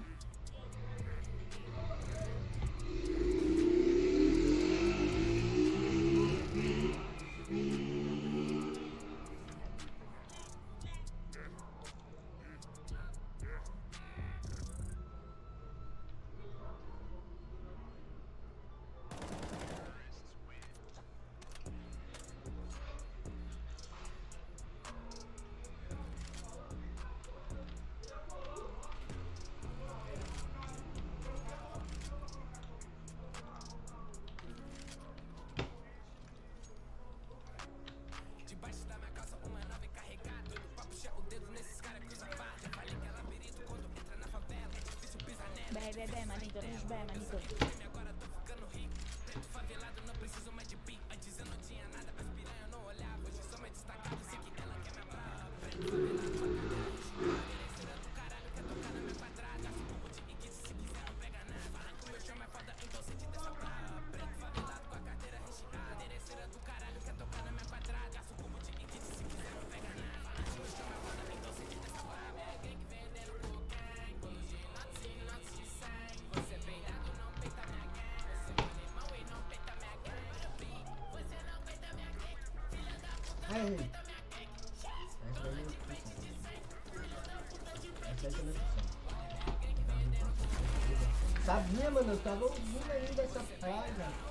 J'avais bien, manito. J'ai bien, manito. mano, eu tava ouvindo ainda essa praga.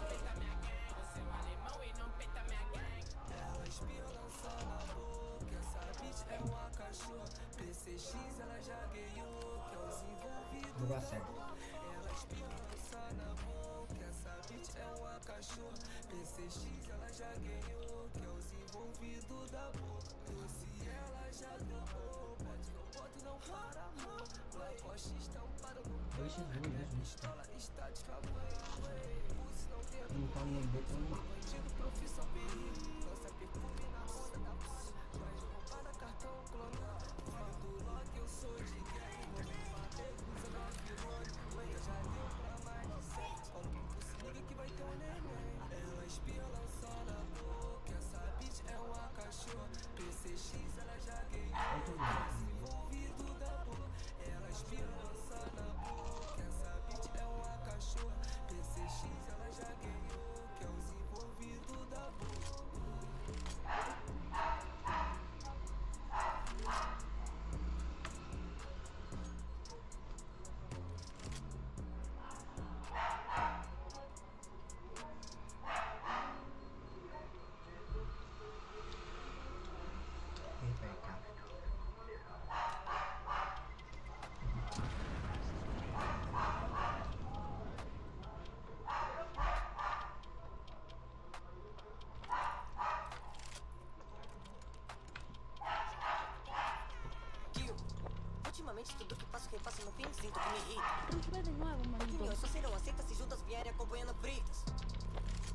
eu faço no fim sinto que me irrita. Não de nuevo, só serão aceitas se juntas vierem acompanhando fritas.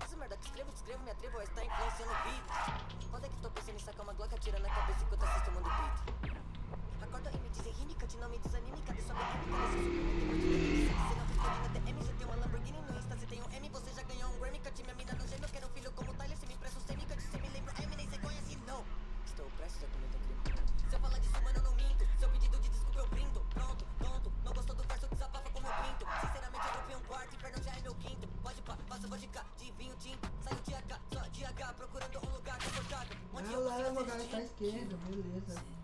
Essa merda que escrevo, escrevo, me atrevo a estar influenciando vidas. Quando é que estou pensando em sacar uma glock atirando na cabeça enquanto assisto o mundo grita? Acorda e me dizem rímica, de não me desanime, cadê sua mecânica? Você suprime, tem muito delícia. Você não responde na você tem uma Lamborghini no Insta, você tem um M, você já ganhou um Grammy, cadê minha é mina no gêmeo, quero um filho como Tyler, se me presta o semi, Cat, você me lembra Eminem, você conhece? Não! Estou prestes a comer. Certeza, beleza. Sim.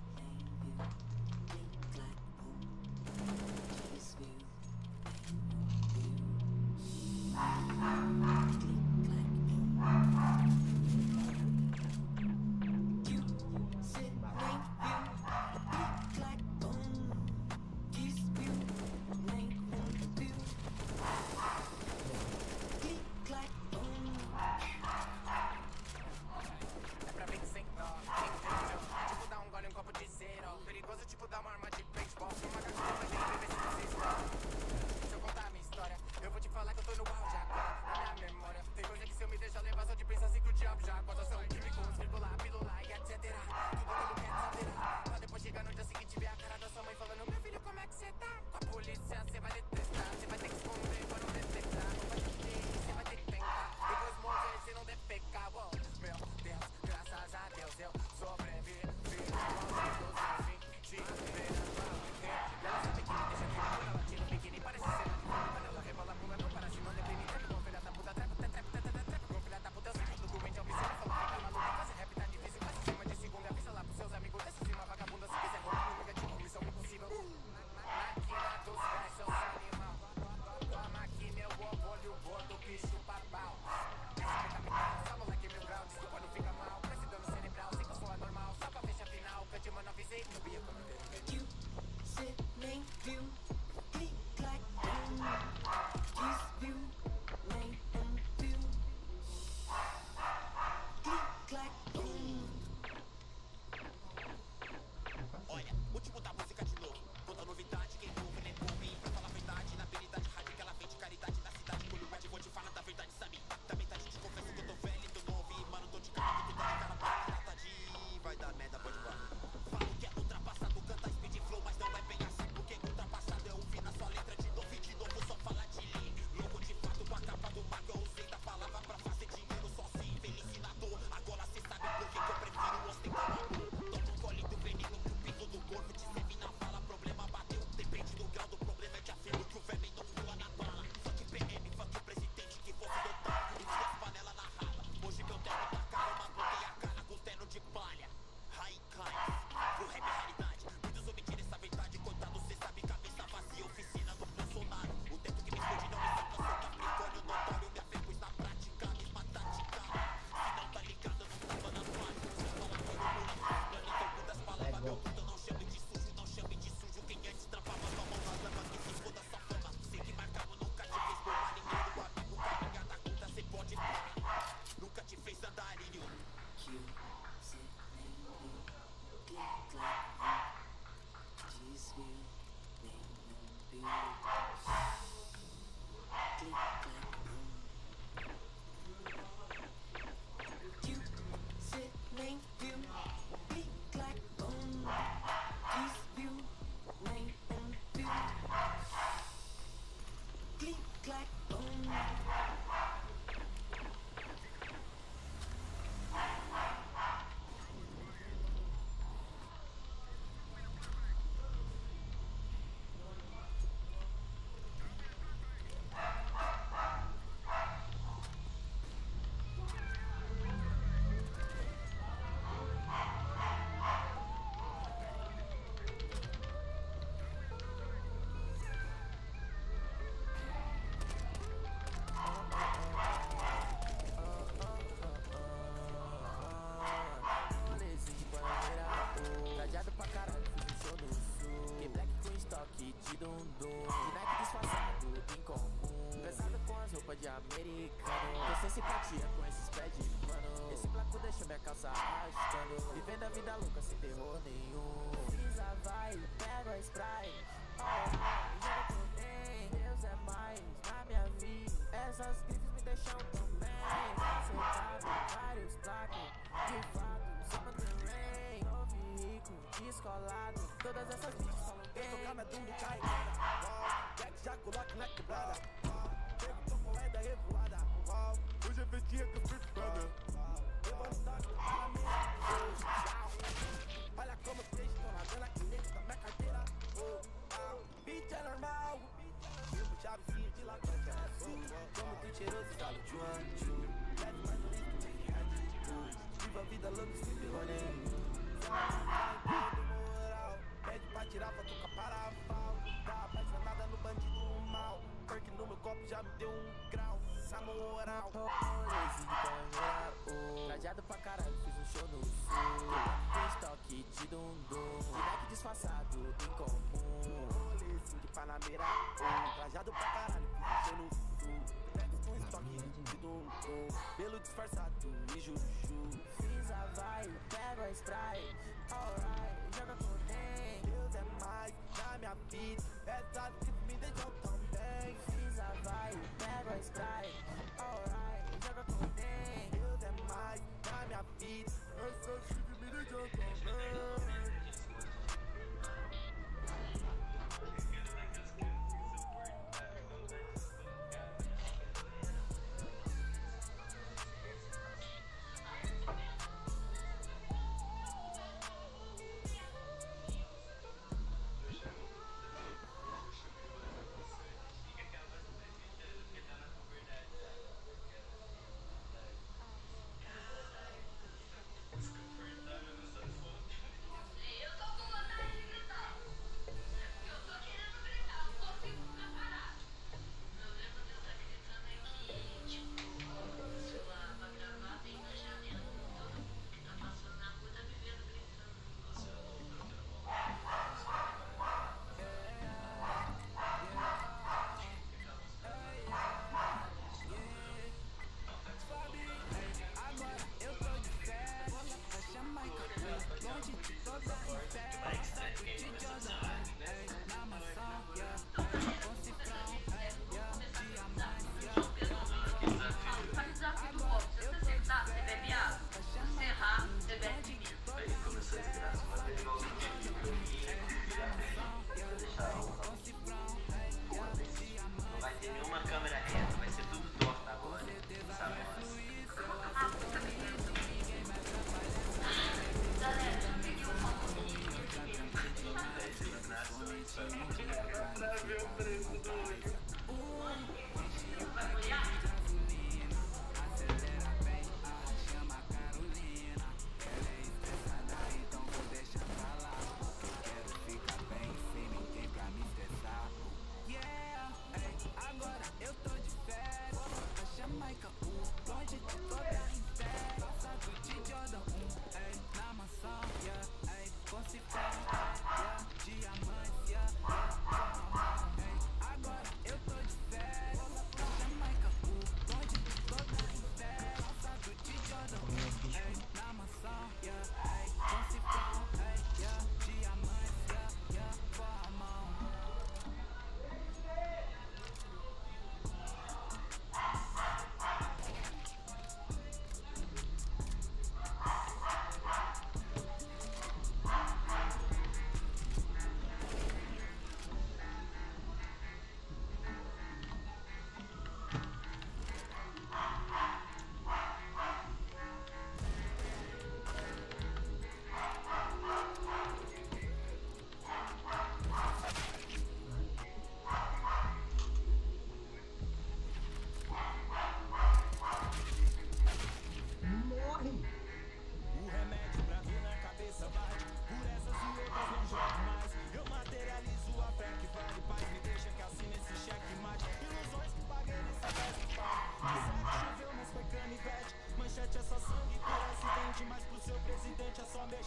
simpatia com esses pés de mano. Esse placo deixa minha calça arrastando. Vivendo a vida louca sem terror nenhum. Precisa, vai, pega a Sprite Oh, oh já também Deus é mais na minha vida. Essas grifes me deixam também. Acertado vários placos De fato, só mantém lane Novo rico, descolado. Todas essas bitches falam bem. Eu tô calma, é duro, cai Jack já coloca na quebrada. Foda. Levantando a minha. Olha como da minha carteira. Bitch é normal. Vivo chavezinho de azul. Como tu cheiroso, Juan, Ju. Leve mais um de Bull. Viva a vida running. Todo moral. Pede pra tirar foto com a parafal. Tá no bandido mal. Perk no meu copo já me deu um grau. Essa moral. Show no sul. Tem estoque de dundum. Moleque disfarçado, incomum. De Panamera. oh. Trajado pra caralho, um show no sul. Com estoque de dundum. Pelo disfarçado e juju. Fiz a vai, pego a spray. Alright, joga com quem? Deus é mais na minha vida. Essa que me deixou tão bem. Fiz a vai, pego a spray.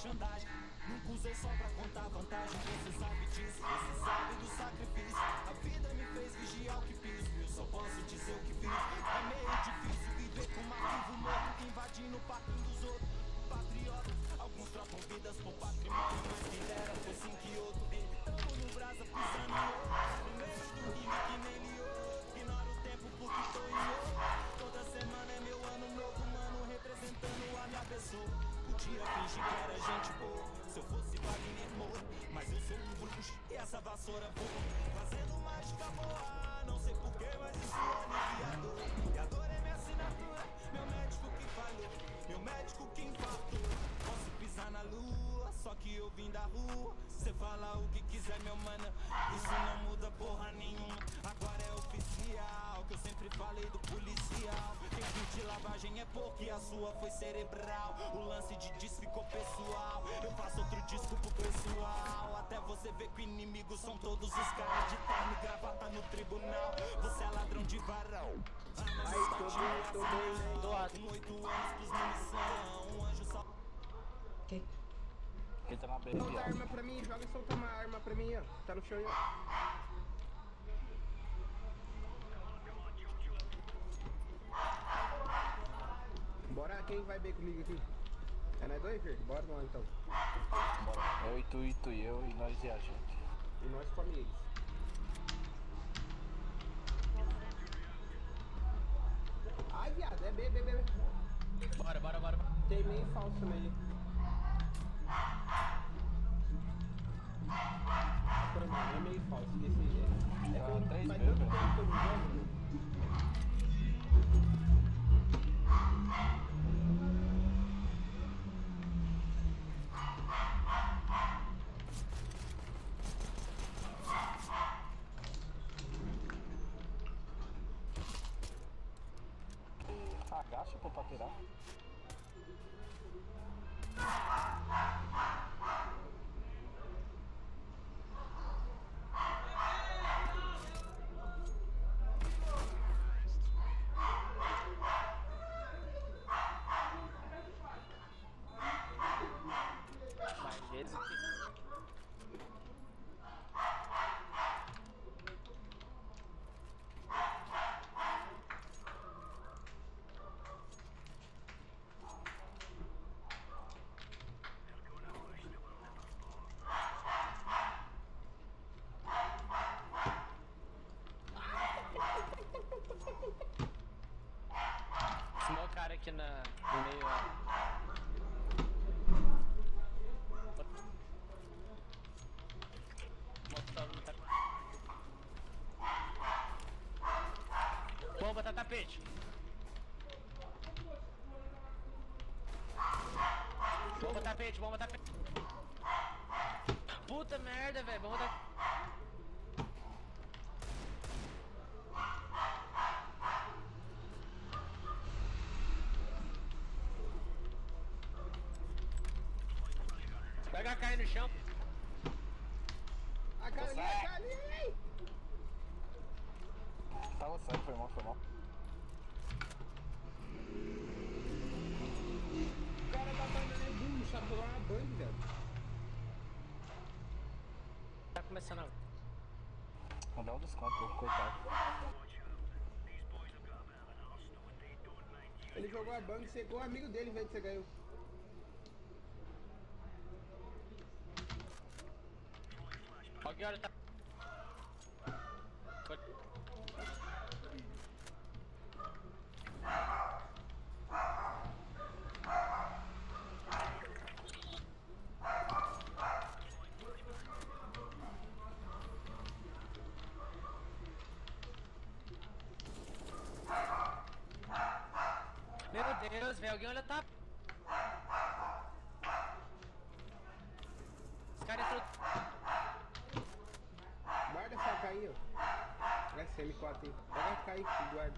Nunca usei só pra contar vantagem Você sabe disso, você sua foi cerebral. O lance de disco ficou pessoal. Eu faço outro disco pro pessoal. Até você ver que inimigos são todos os caras de terno e gravata no tribunal. Você é ladrão de varão. Aí, tô bem, tô bem, doado. Um oito anos pros munição, um anjo só. Que? Ele tá na B. Solta a arma pra mim, joga e solta uma arma pra mim, ó. Tá no chão aí, ó. Bora, quem vai bem comigo aqui? É nós dois, Fer? Bora lá então. Bora. Eu e tu, e tu e eu, e nós e a gente. E nós come eles. Ai, viado, é B, B, B. B. Bora, bora, bora. Tem meio falso mano, é meio falso desse jeito. É Tá, que eu- três faz B, tanto velho. Thank you. Tapete. Bomba tapete, bomba tapete. Puta merda, velho. Bomba tapete. Pega a cai no chão. A cara ali, a cara ali! Tava sério, foi mal, foi mal. O cara tá andando ali, bum, não sabe jogar uma bang, velho. Tá começando a... Vou dar um desconto, pô, coitado. Ele jogou a bang, secou o amigo dele, velho, que você ganhou. Ó que hora tá... Meu Deus, velho, alguém olha tá... Esse cara entrou... Guarda essa AK aí, ó. Essa M4 aí. Pega a AK aí, guarda.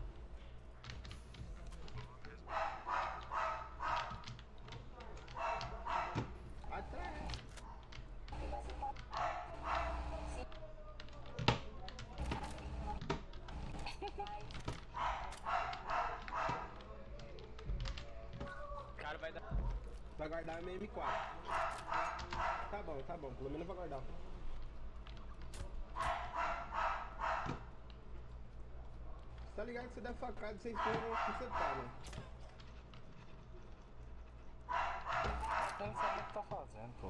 Atrás. Cara, vai dar... Vai guardar a minha M4. Tá bom, tá bom. Pelo menos vai guardar. Você tá ligado que você dá facada, você espera onde você tá, né? Eu não sabe o que tá fazendo, pô.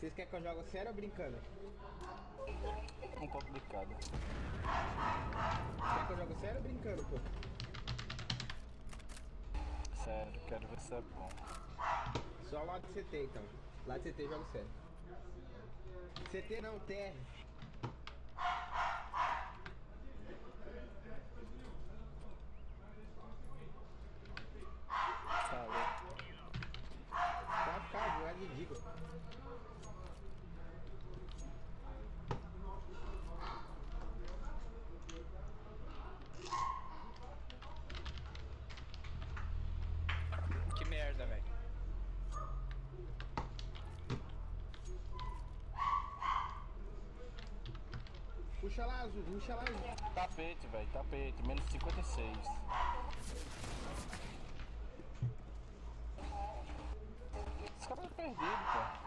Vocês querem que eu jogue sério ou brincando? Um complicado. Quer que eu jogue sério ou brincando, pô? Sério, quero ver se é bom. Só lá de CT então. Lá de CT jogo sério. CT não, TR. Falou. Vai ficar, jogar de dica. Que merda, velho. Puxa lá, Azul, puxa lá, Azul. Tapete, velho, tapete, menos 56. Os caras perdidos, pô.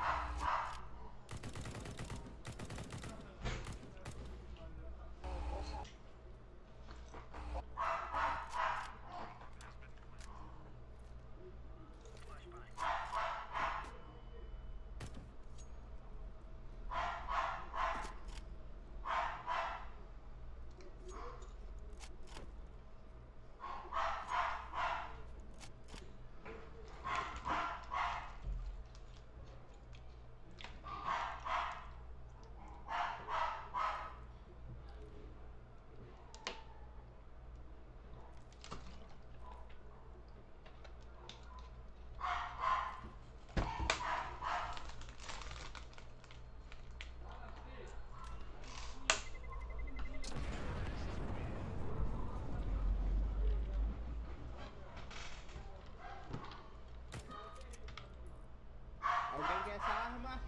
Alguém quer essa arma?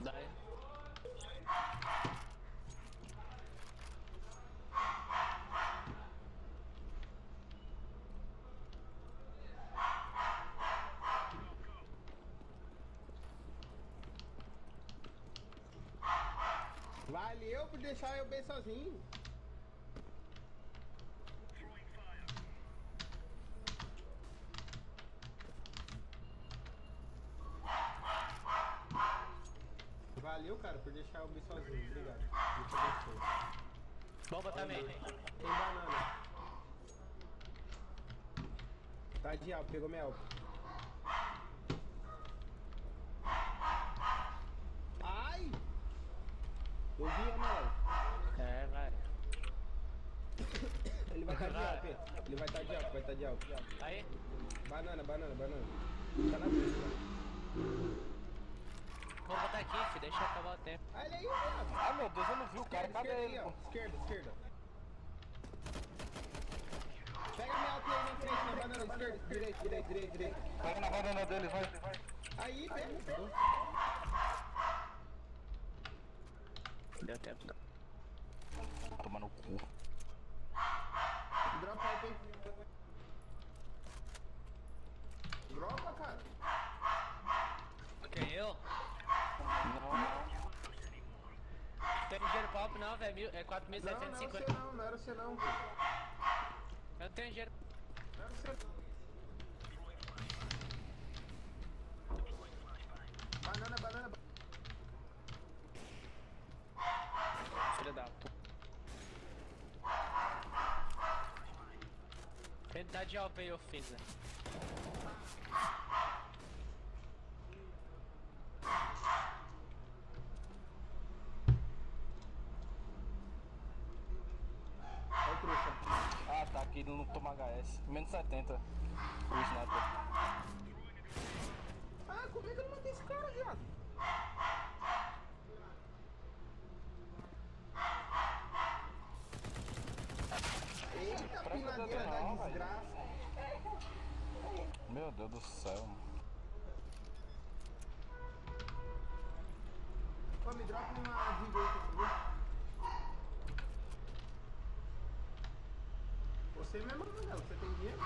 Daí. Valeu por deixar eu bem sozinho. Valeu, cara, por deixar eu bem sozinho. Obrigado. Bomba também. Tem banana. Tá de alvo, pegou minha alvo. Ai! Eu vi, amarelo. É, vai. Ele vai estar de Vai. alvo, Pedro. Ele vai estar de alvo, vai estar de alvo. Aí. Banana, banana, banana. Tá na frente, né? Vou botar aqui, filho. Deixa eu acabar o tempo. Olha aí, viado. Ah, meu Deus, eu não vi o cara. Esquerda, Cadê esquerda ele, aí, pô? ó. Esquerda, esquerda. Pega minha alta aí na frente, na banana, esquerda, direita, direita. Pega na banana dele, vai. Aí, pega. Deu tempo. Toma no cu. Dropa hein. Dropa, cara. Quem, eu? Tem dinheiro pra alto não, velho. Mil- É Não, não era 4.750. você não, não era você não. Eu não tenho dinheiro. Não era você Banana, banana, Filho da puta. Ele tá de Olha o trouxa. Ah, tá aqui, não toma HS. Menos 70. O sniper. Ah, como é que eu não matei esse cara, viado? Eita, Presta pinadeira atenção, da velho. desgraça. Meu Deus do céu. Pô, me dropa uma direita, por favor. Você mesmo, Manuel, você tem dinheiro?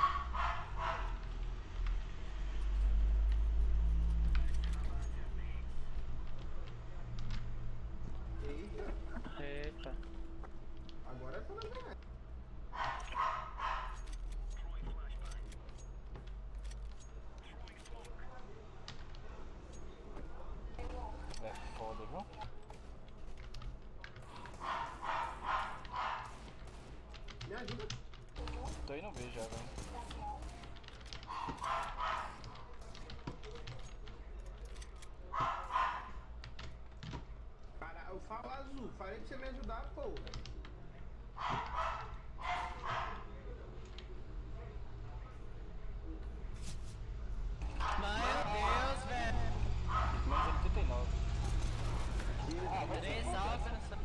Eita, Eita. agora tá na ganhar. É foda, viu? Me ajuda. Ver já, velho. eu falo azul. Falei pra você me ajudar, pô. Meu Deus, velho. Menos 89. Ah, vai Três alfa nessa.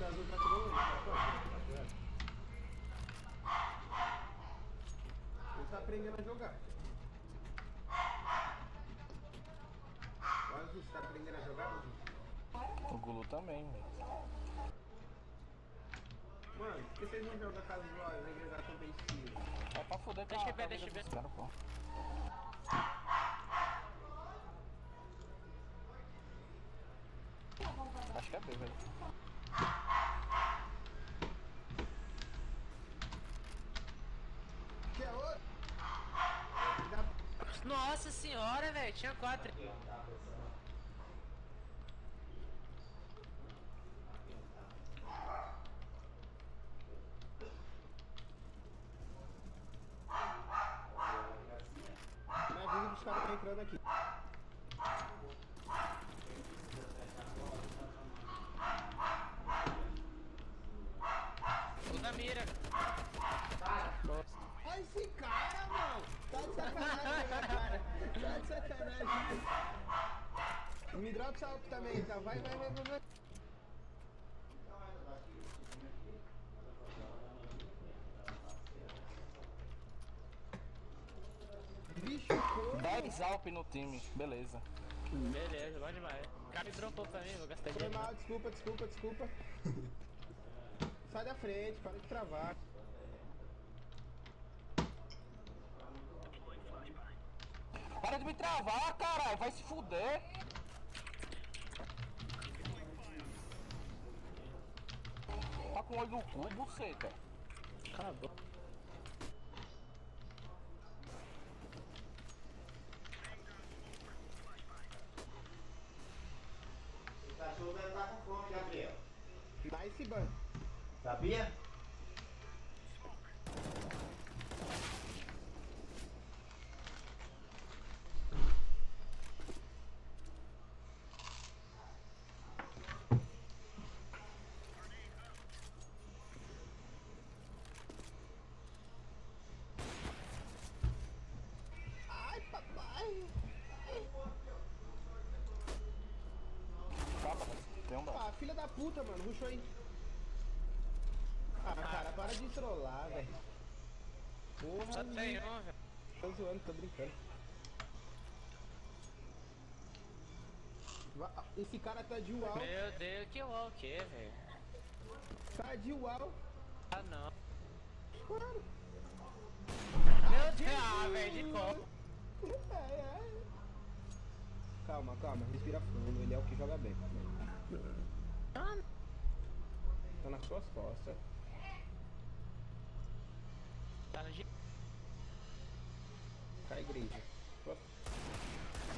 O azul tá tirando um, tá fora. Ele tá aprendendo a jogar. O azul, você tá aprendendo a jogar, azul? O Gulu também, velho. Mano, por que vocês não jogam casual e vem jogar competitivo? É pra fuder com Deixa a eu ver, deixa eu ver. pô. Acho que é B, velho. Que é outro? Nossa senhora, velho. Tinha quatro. Me avisa que os caras tá entrando aqui. O da mira. Olha esse cara, mano! Tá de sacanagem, né, cara? Tá de sacanagem. Me dropa essa up também, então. Vai, vai, vai, vai, vai. Bicho, pô. 10 Alp no time, beleza. Beleza, bom demais. O cara me dropou pra mim, vou gastar Foi dinheiro. mal, desculpa, desculpa, desculpa. Sai da frente, para de travar. Para de me travar, caralho, vai se fuder. Tá com olho no cu, buceta. Cala a boca. O cachorro deve estar com fome, Gabriel. Nice ban. Sabia? Ai, papai. Capa, tem um. Ah, filha da puta, mano. Ruxou aí. Ah, cara, para de trollar, velho. Porra, Só tem um, velho. Tô zoando, tô brincando. Esse cara tá de uau. Meu Deus, que uau o que, velho? Tá de uau. Ah, não. Mano. Meu Deus, ah, velho, de copo. Calma, calma, respira fundo. Ele é o que joga bem. Tá nas suas costas. Tá no G. Cai igreja.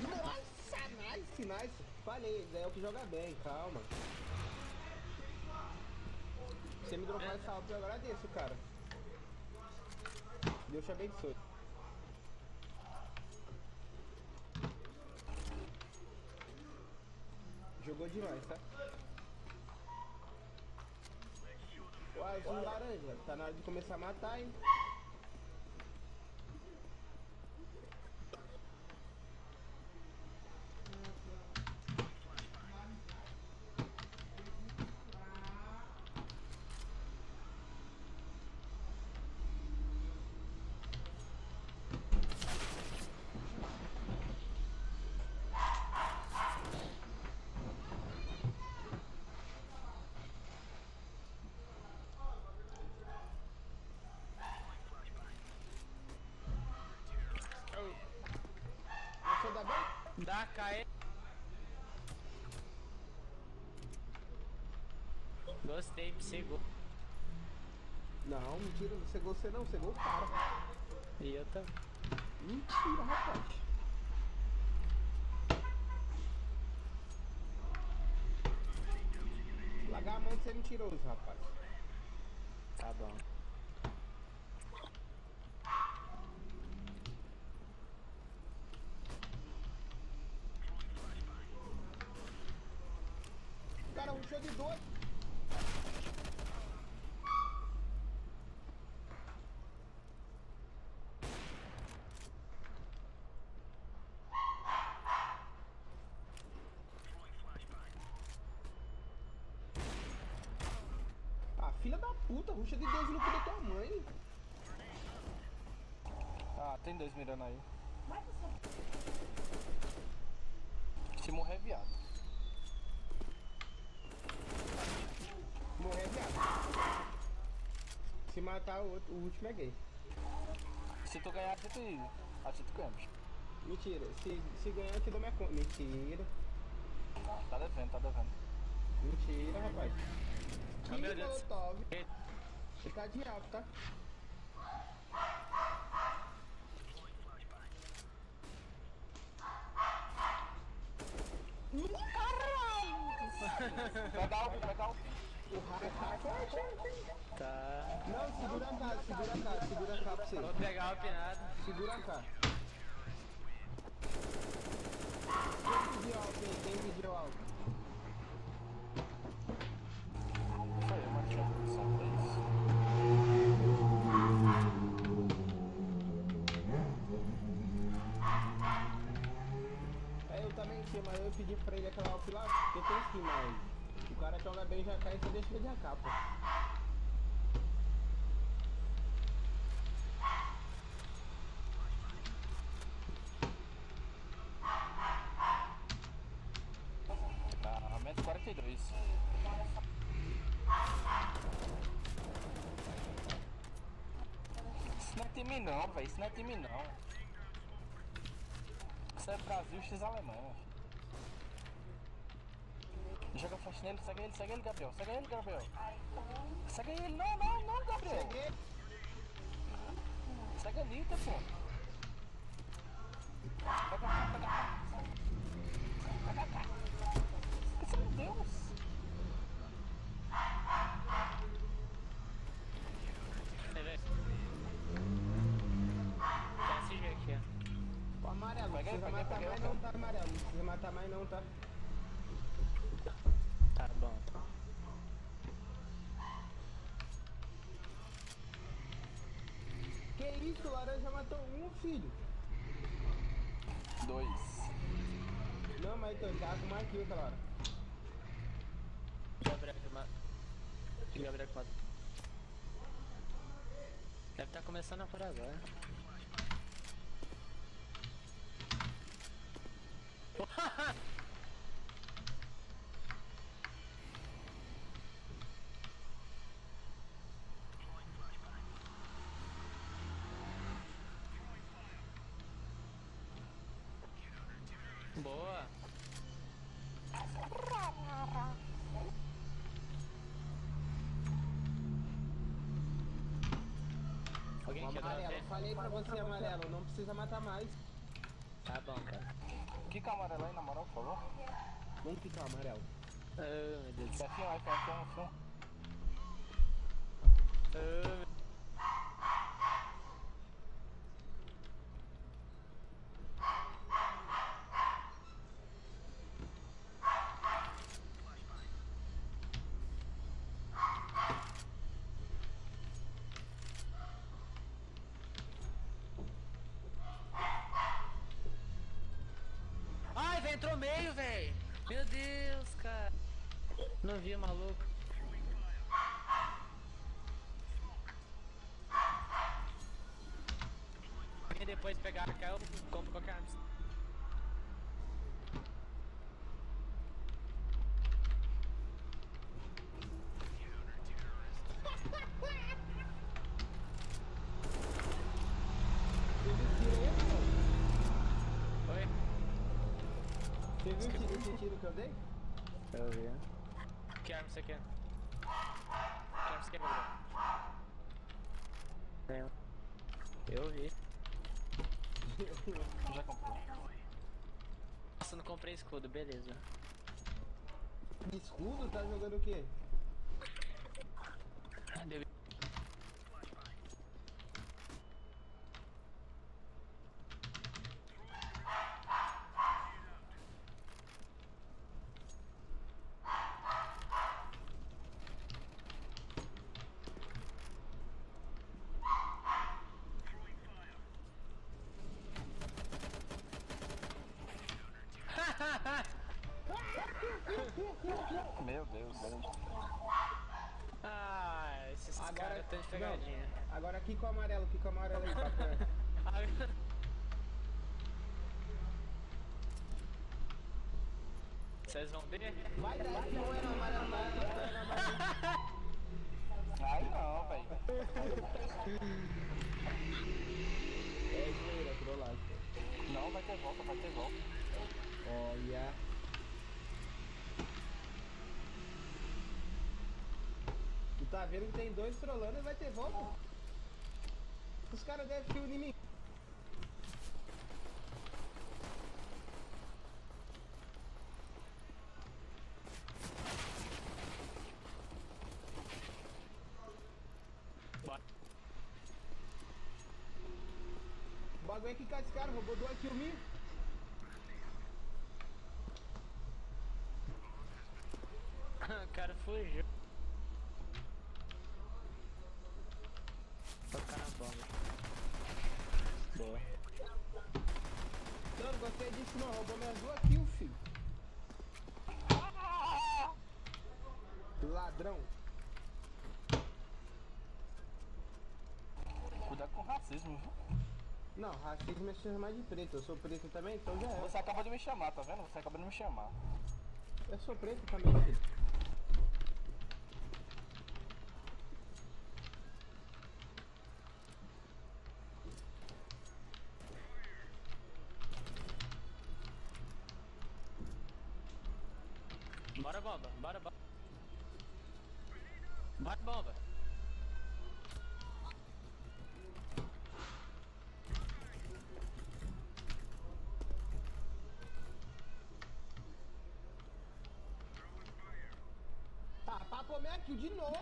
Nossa, nice, nice. Falei, ele é o que joga bem, calma. Você me dropar essa alta, eu agradeço, cara. Deus te abençoe. Jogou demais, tá? O azul laranja, tá na hora de começar a matar, hein? Você dá cai. Gostei, pegou. Não, mentira, não cegou você não, cegou o cara. E eu também. Mentira, rapaz. Largar a mão de ser mentiroso, rapaz. Tá bom. De dois. Ah, filha da puta, ruxa de Deus no cu da tua mãe. Ah, tem dois mirando aí. Se morrer, é viado. Morrer é viado. Se matar o, outro, o último é gay. Se tu ganhar, gente, a gente ganha. Mentira, se, se ganhar eu te dou minha conta. Mentira. Tá devendo, tá devendo. Mentira, rapaz. Ah, meu Deus. Molotov. Ele tá de alto, tá? Eu pedi pra ele aquela alto lá, porque tem skin, mas o cara joga bem já cai e você deixa ele de AK, pô. Ah, metro 42. Isso não é time não, velho. Isso não é time não. Isso é Brasil x Alemanha. Joga flash nele, segue ele, segue ele, Gabriel. Segue ele, Gabriel. Segue ele, não, não, não, Gabriel. Segue ali, tá pô. Pega cá, pega cá. Pega cá. Meu Deus. Tem SG aqui, ó. O amarelo, não precisa peguei, matar peguei, mais peguei. não, tá amarelo. Não precisa matar mais não, tá? Tá Que o laranja matou um, filho. Dois. Não, mas então, tá com mais kill aquela hora. Gabriel que mata. Gabriel que mata. Deve estar começando por agora. Boa. Alguém quer dar amarelo, falei pra você, amarelo, não precisa matar mais. Tá bom, cara. Kika amarelo aí, na moral, por favor. Vamos ficar amarelo. Oh, meu Deus do céu. F1, F1, F1, F1. Oh, Ai, velho, entrou meio, velho. Meu Deus, cara. Não vi, maluco. E depois pegar a eu compro qualquer arma. Oi? Você viu o tiro, que eu dei? Eu vi. Que arma você quer? Que arma você quer, Gabriel? Eu vi. Já comprou. Nossa, não comprei escudo, beleza. Escudo? Tá jogando o quê? Deu- Agora, caras tão de não, pegadinha. Agora aqui com o amarelo, aqui com o amarelo aí, reto. Vocês vão ver? Vai dar, que não é no amarelo, não é no amarelo. Ai não, velho. É zoeira, trollagem. Não, vai ter volta, vai ter volta. Olha. Tu tá vendo que tem dois trollando e vai ter volta? Os caras devem kill em mim. O bagulho é que cai esse cara, roubou duas kills minhas. o cara fugiu. Tocar na bomba. Boa. Não, não gostei disso não, roubou minhas duas kills, filho. Ladrão. Cuidado com racismo, viu? Não, racismo é chamar de preto. Eu sou preto também, então já é. Você acabou de me chamar, tá vendo? Você acabou de me chamar. Eu sou preto também, filho. Bora bomba, bora bomba. Bora bomba. Tá, papo minha kill de novo.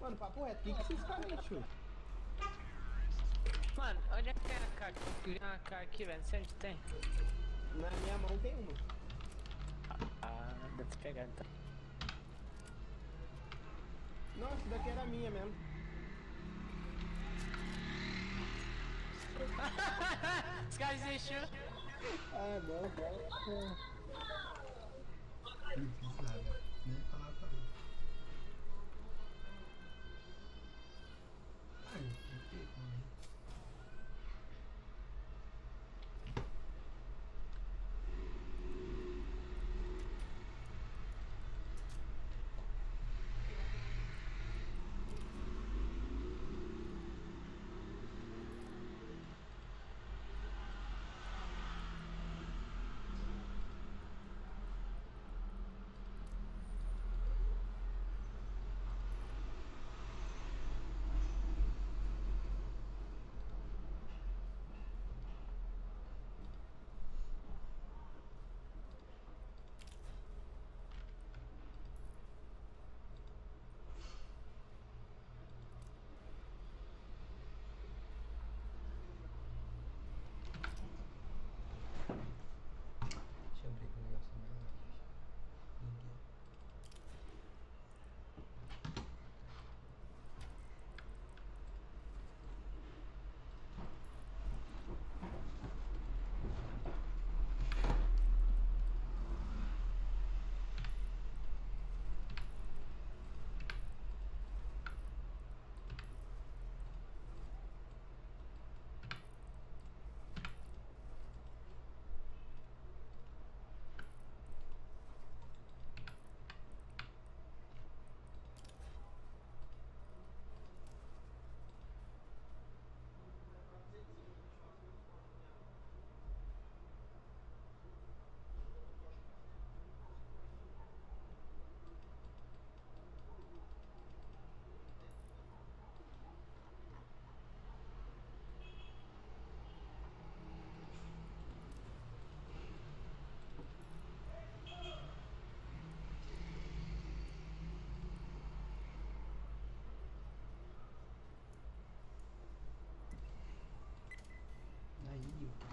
Mano, papo reto, o que que esses caras tio? Mano, onde é que tem a AK? Eu queria uma AK aqui, velho. Não sei onde tem. Na minha mão tem uma. Ah, deve ter pegado então. Não, essa daqui era minha mesmo. Os caras desistiu. Ah, não, não.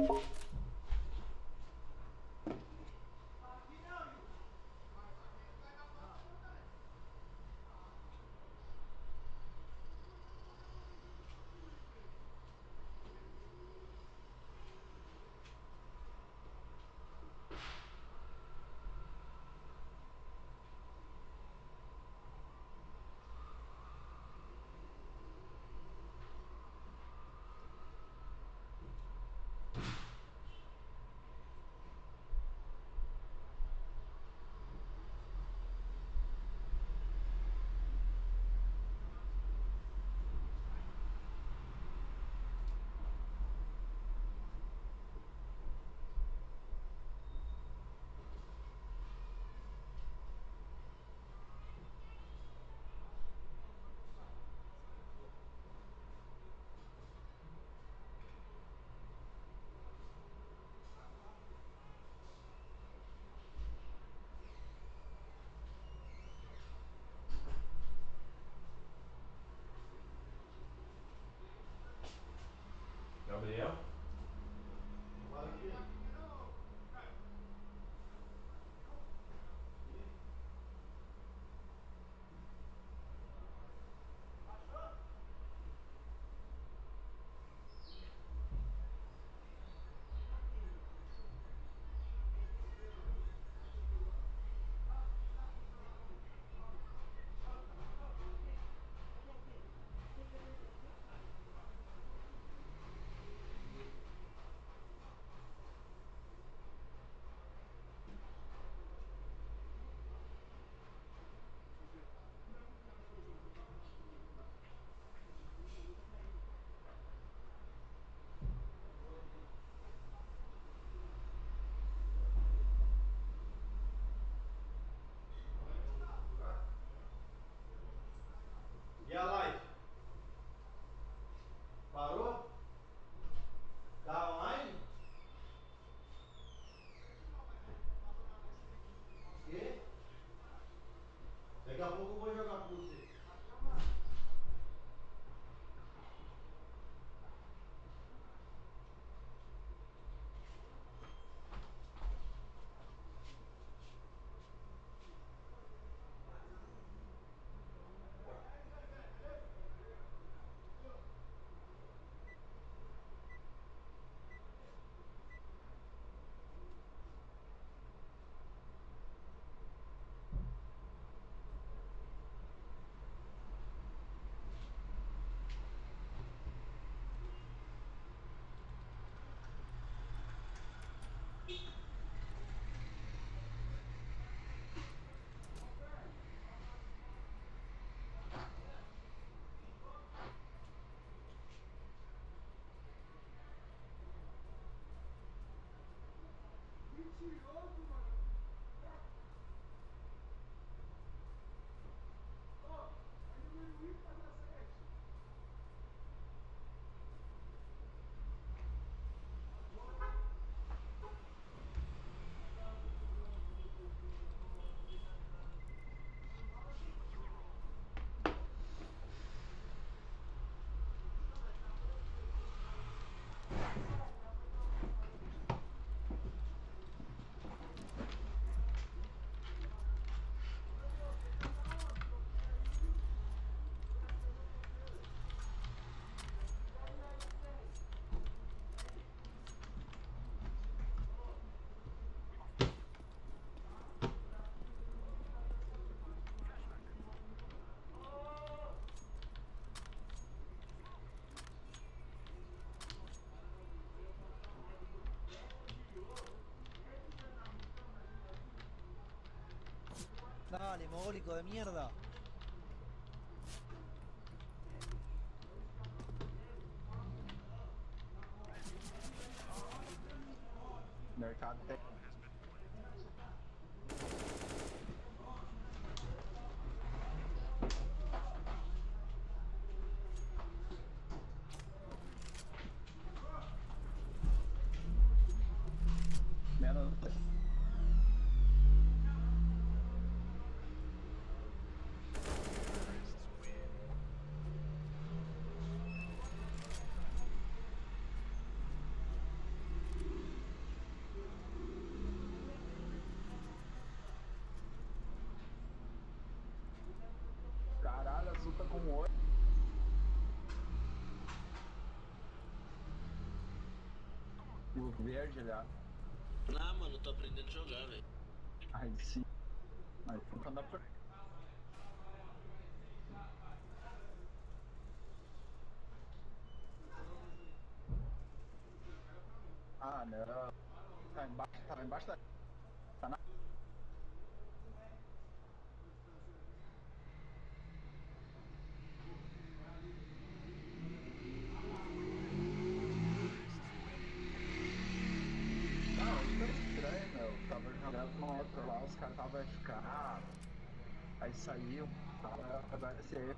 Gabriel? Montreal. Dale, mogólico de mierda. O verde aliás. Ah, mano, tô aprendendo a jogar, velho. Aí sim. Aí então dá pra. Ah, não. Tá embaixo, tá embaixo da. Tá na. Não, isso é estranho, meu. Tava jogando com outro lá, os caras tava FK. Aí saiu, agora ser.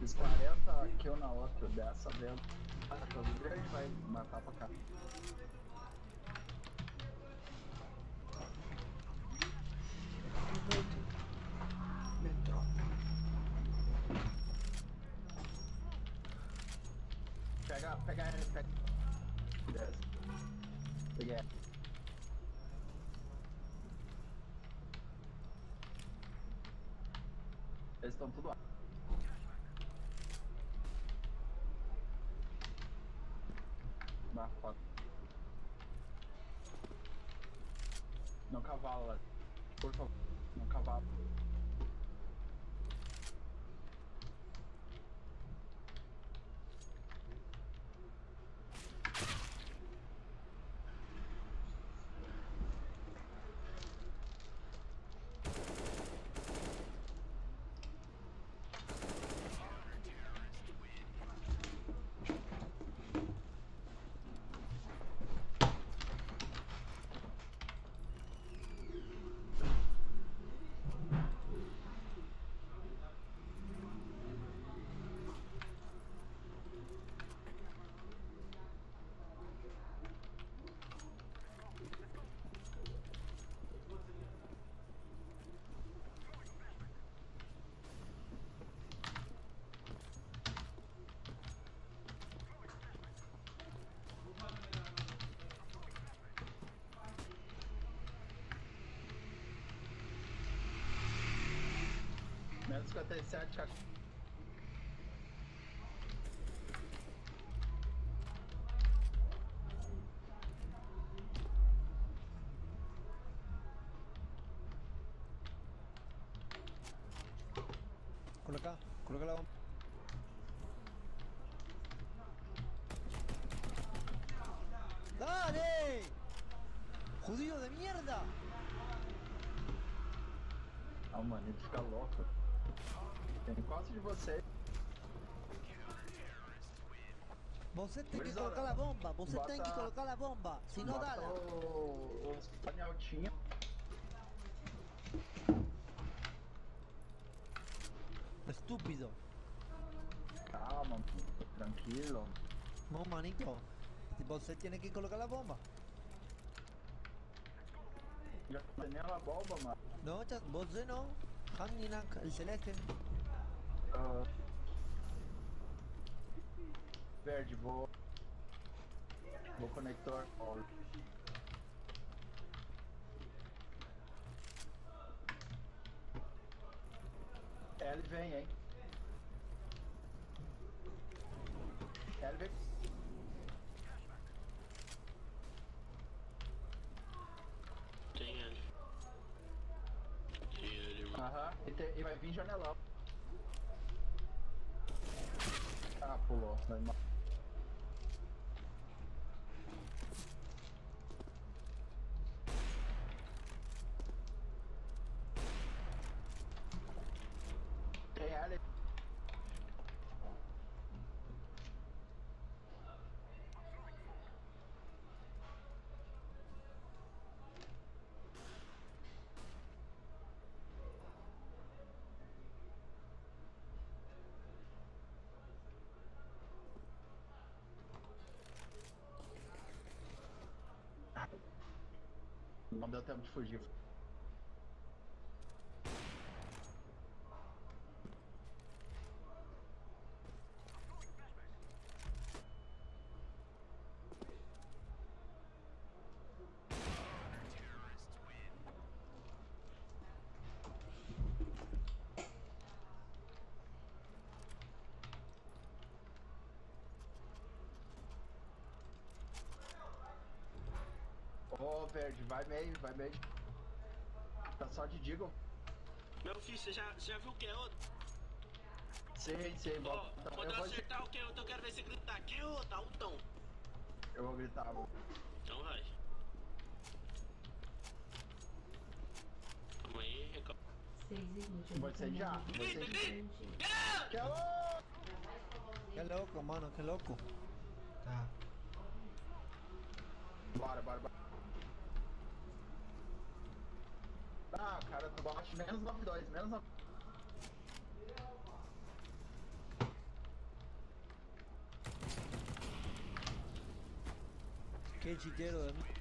Fiz 40 kill na outra, dessa vez. Ah, todo grande vai matar pra cá. Metrô. Pega, pega ele, pega. Desce. Peguei. ela. Eles estão tudo Menos 57, cara. Coloca, coloca la bomba. ¡Dale! ¡Judío de mierda! Ah, mano, ele fica Tem quatro de vocês. Você tem que colocar la bomba, você tem que bota- colocar la bomba, si no bota dala. o- Os paneltinhos. Estúpido. Calma, tranquilo. No, manito. Você tiene que colocar la bomba. Já tenía a bomba, mano. No, ya- você no. Hanginak, el celeste. Ah. Verde, vou. Vou conector. Ó. L vem, hein? L vem. Tem ele. Tem ele, mano. Aham, e, te- e vai vir janelão. Ah, pulou. Vai ma- Tem L. Não deu tempo de fugir. Ô, verde, vai meio, vai meio. Tá só de Deagle. Meu filho, você já, você já viu o que é outro? Sei, sei, bota. quando eu, eu vou, acertar o que outro, eu quero ver você gritar que outro, dá um tom. eu vou gritar. vou- Então vai. Calma aí, recal... Vou ser já. Vou ser Grita, Que é louco! Que louco, mano, que louco. Tá. Bora, bora, bora. Ah, cara do baixo, menos 92, menos 9. Que dinheiro, né?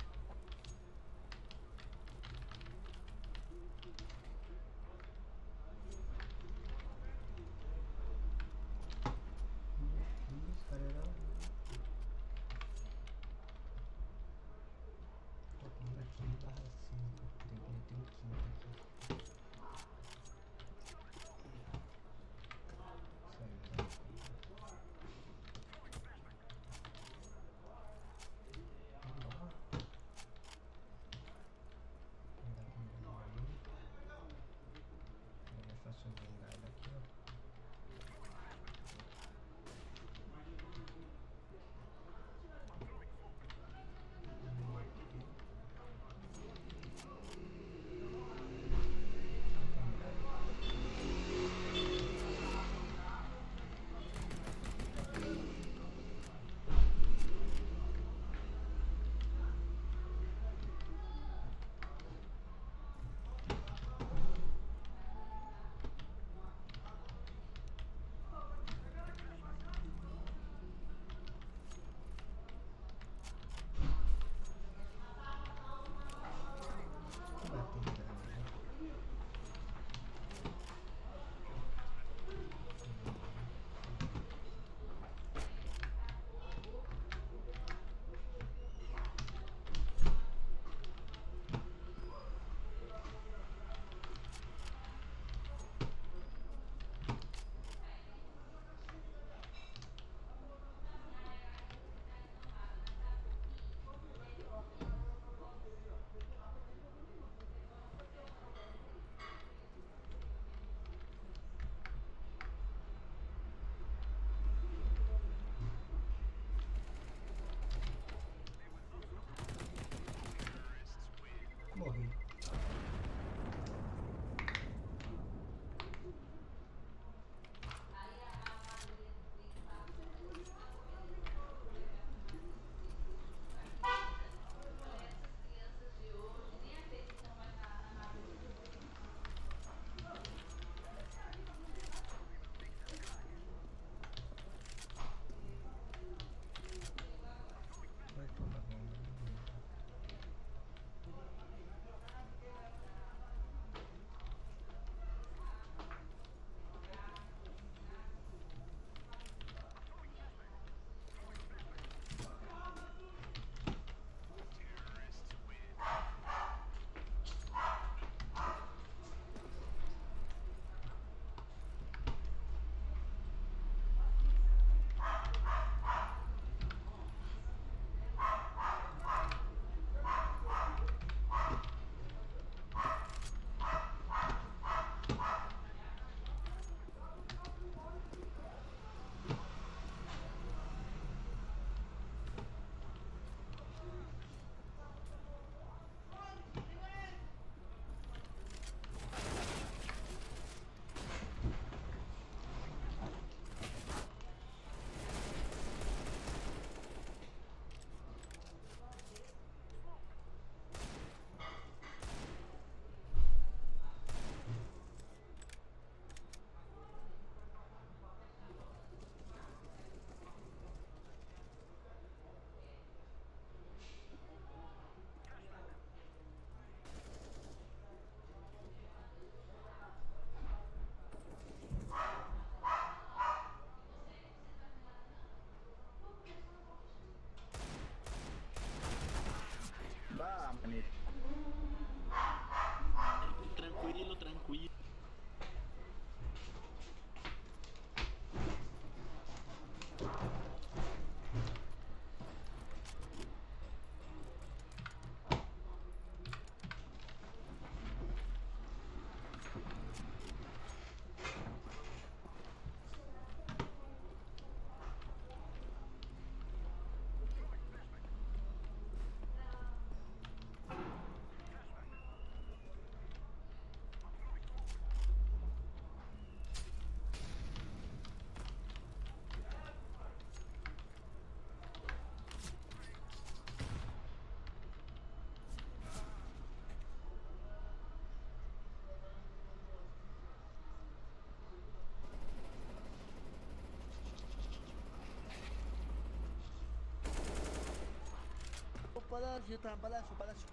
Palácio, tá no palácio, palácio.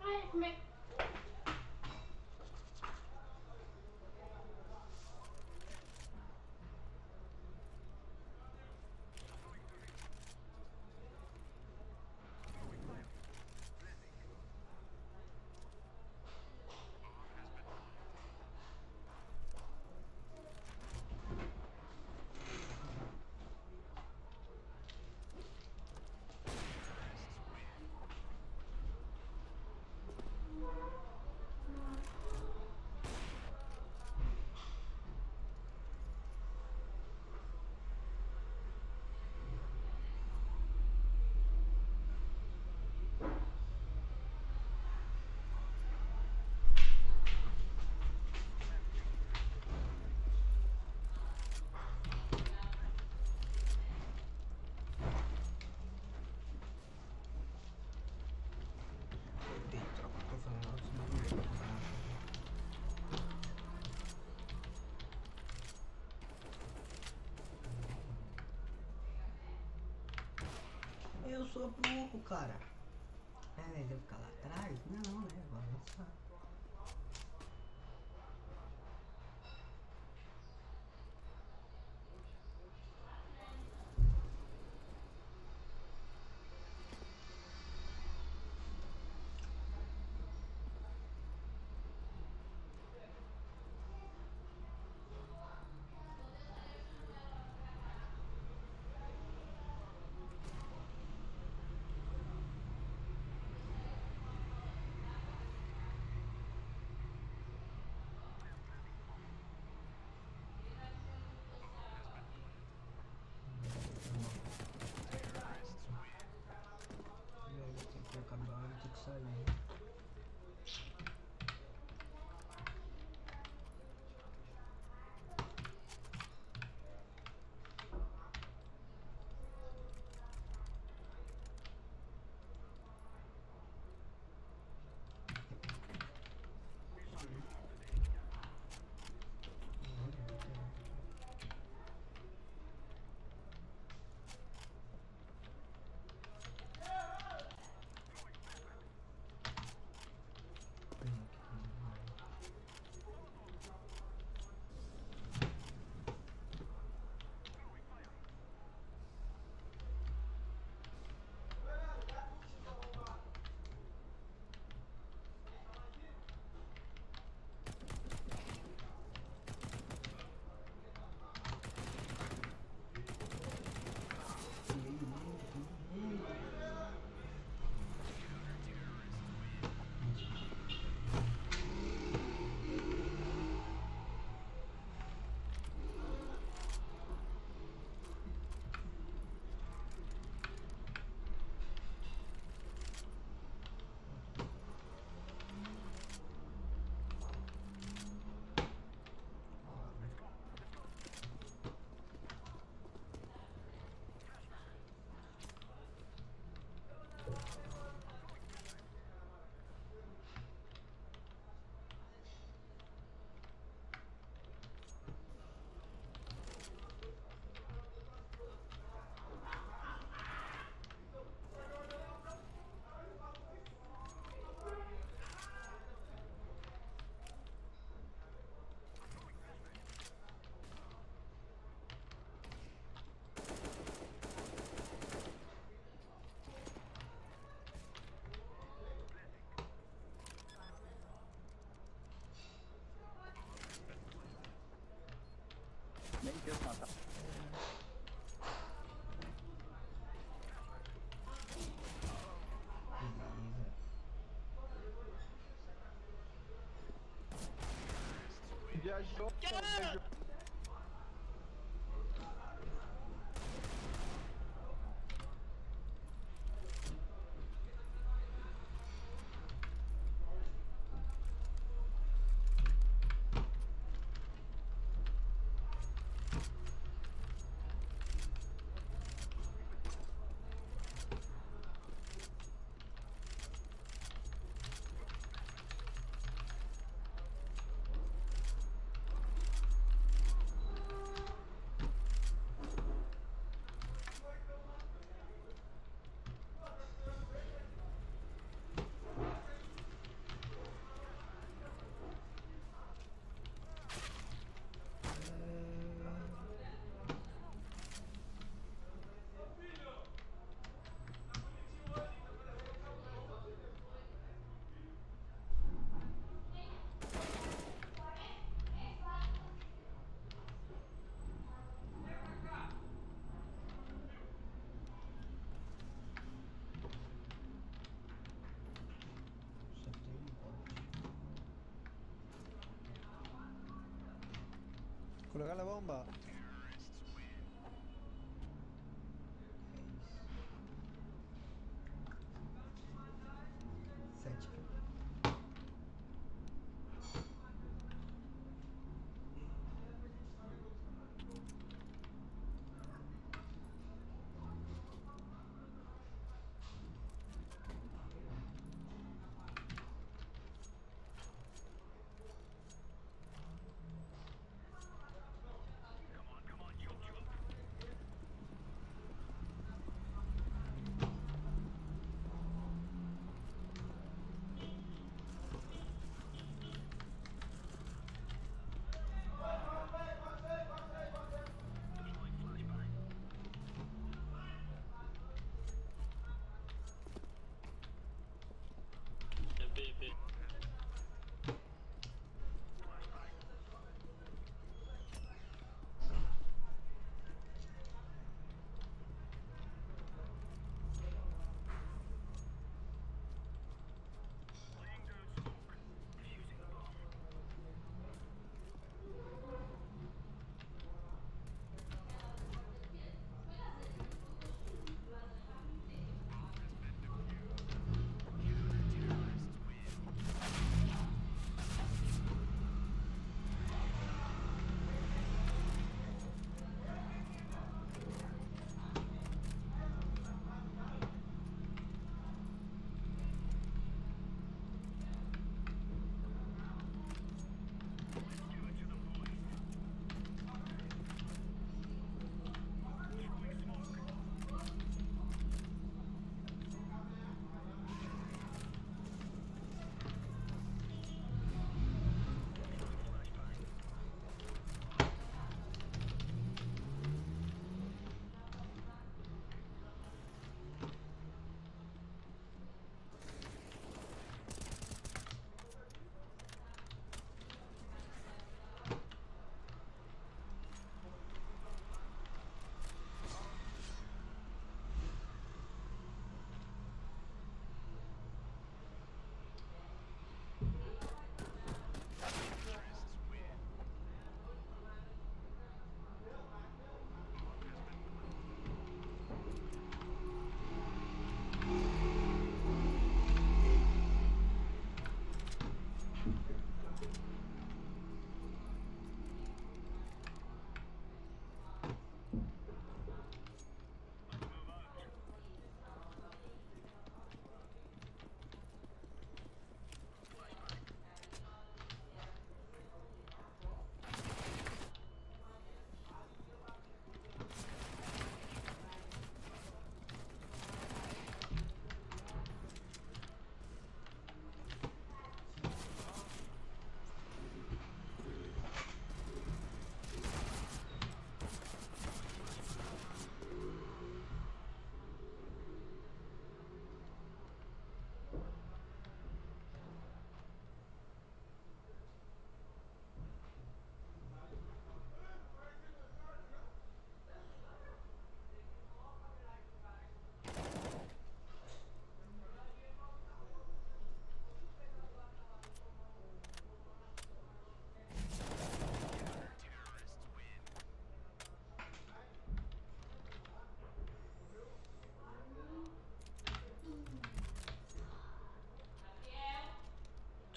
Ai, como é que. Eu sou burro, cara. É, mas eu ficar lá atrás? Não, né? Quis matar. Viajou. viajou. Colocar la bomba.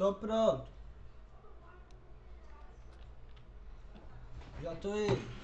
Tô pronto. Já tô indo.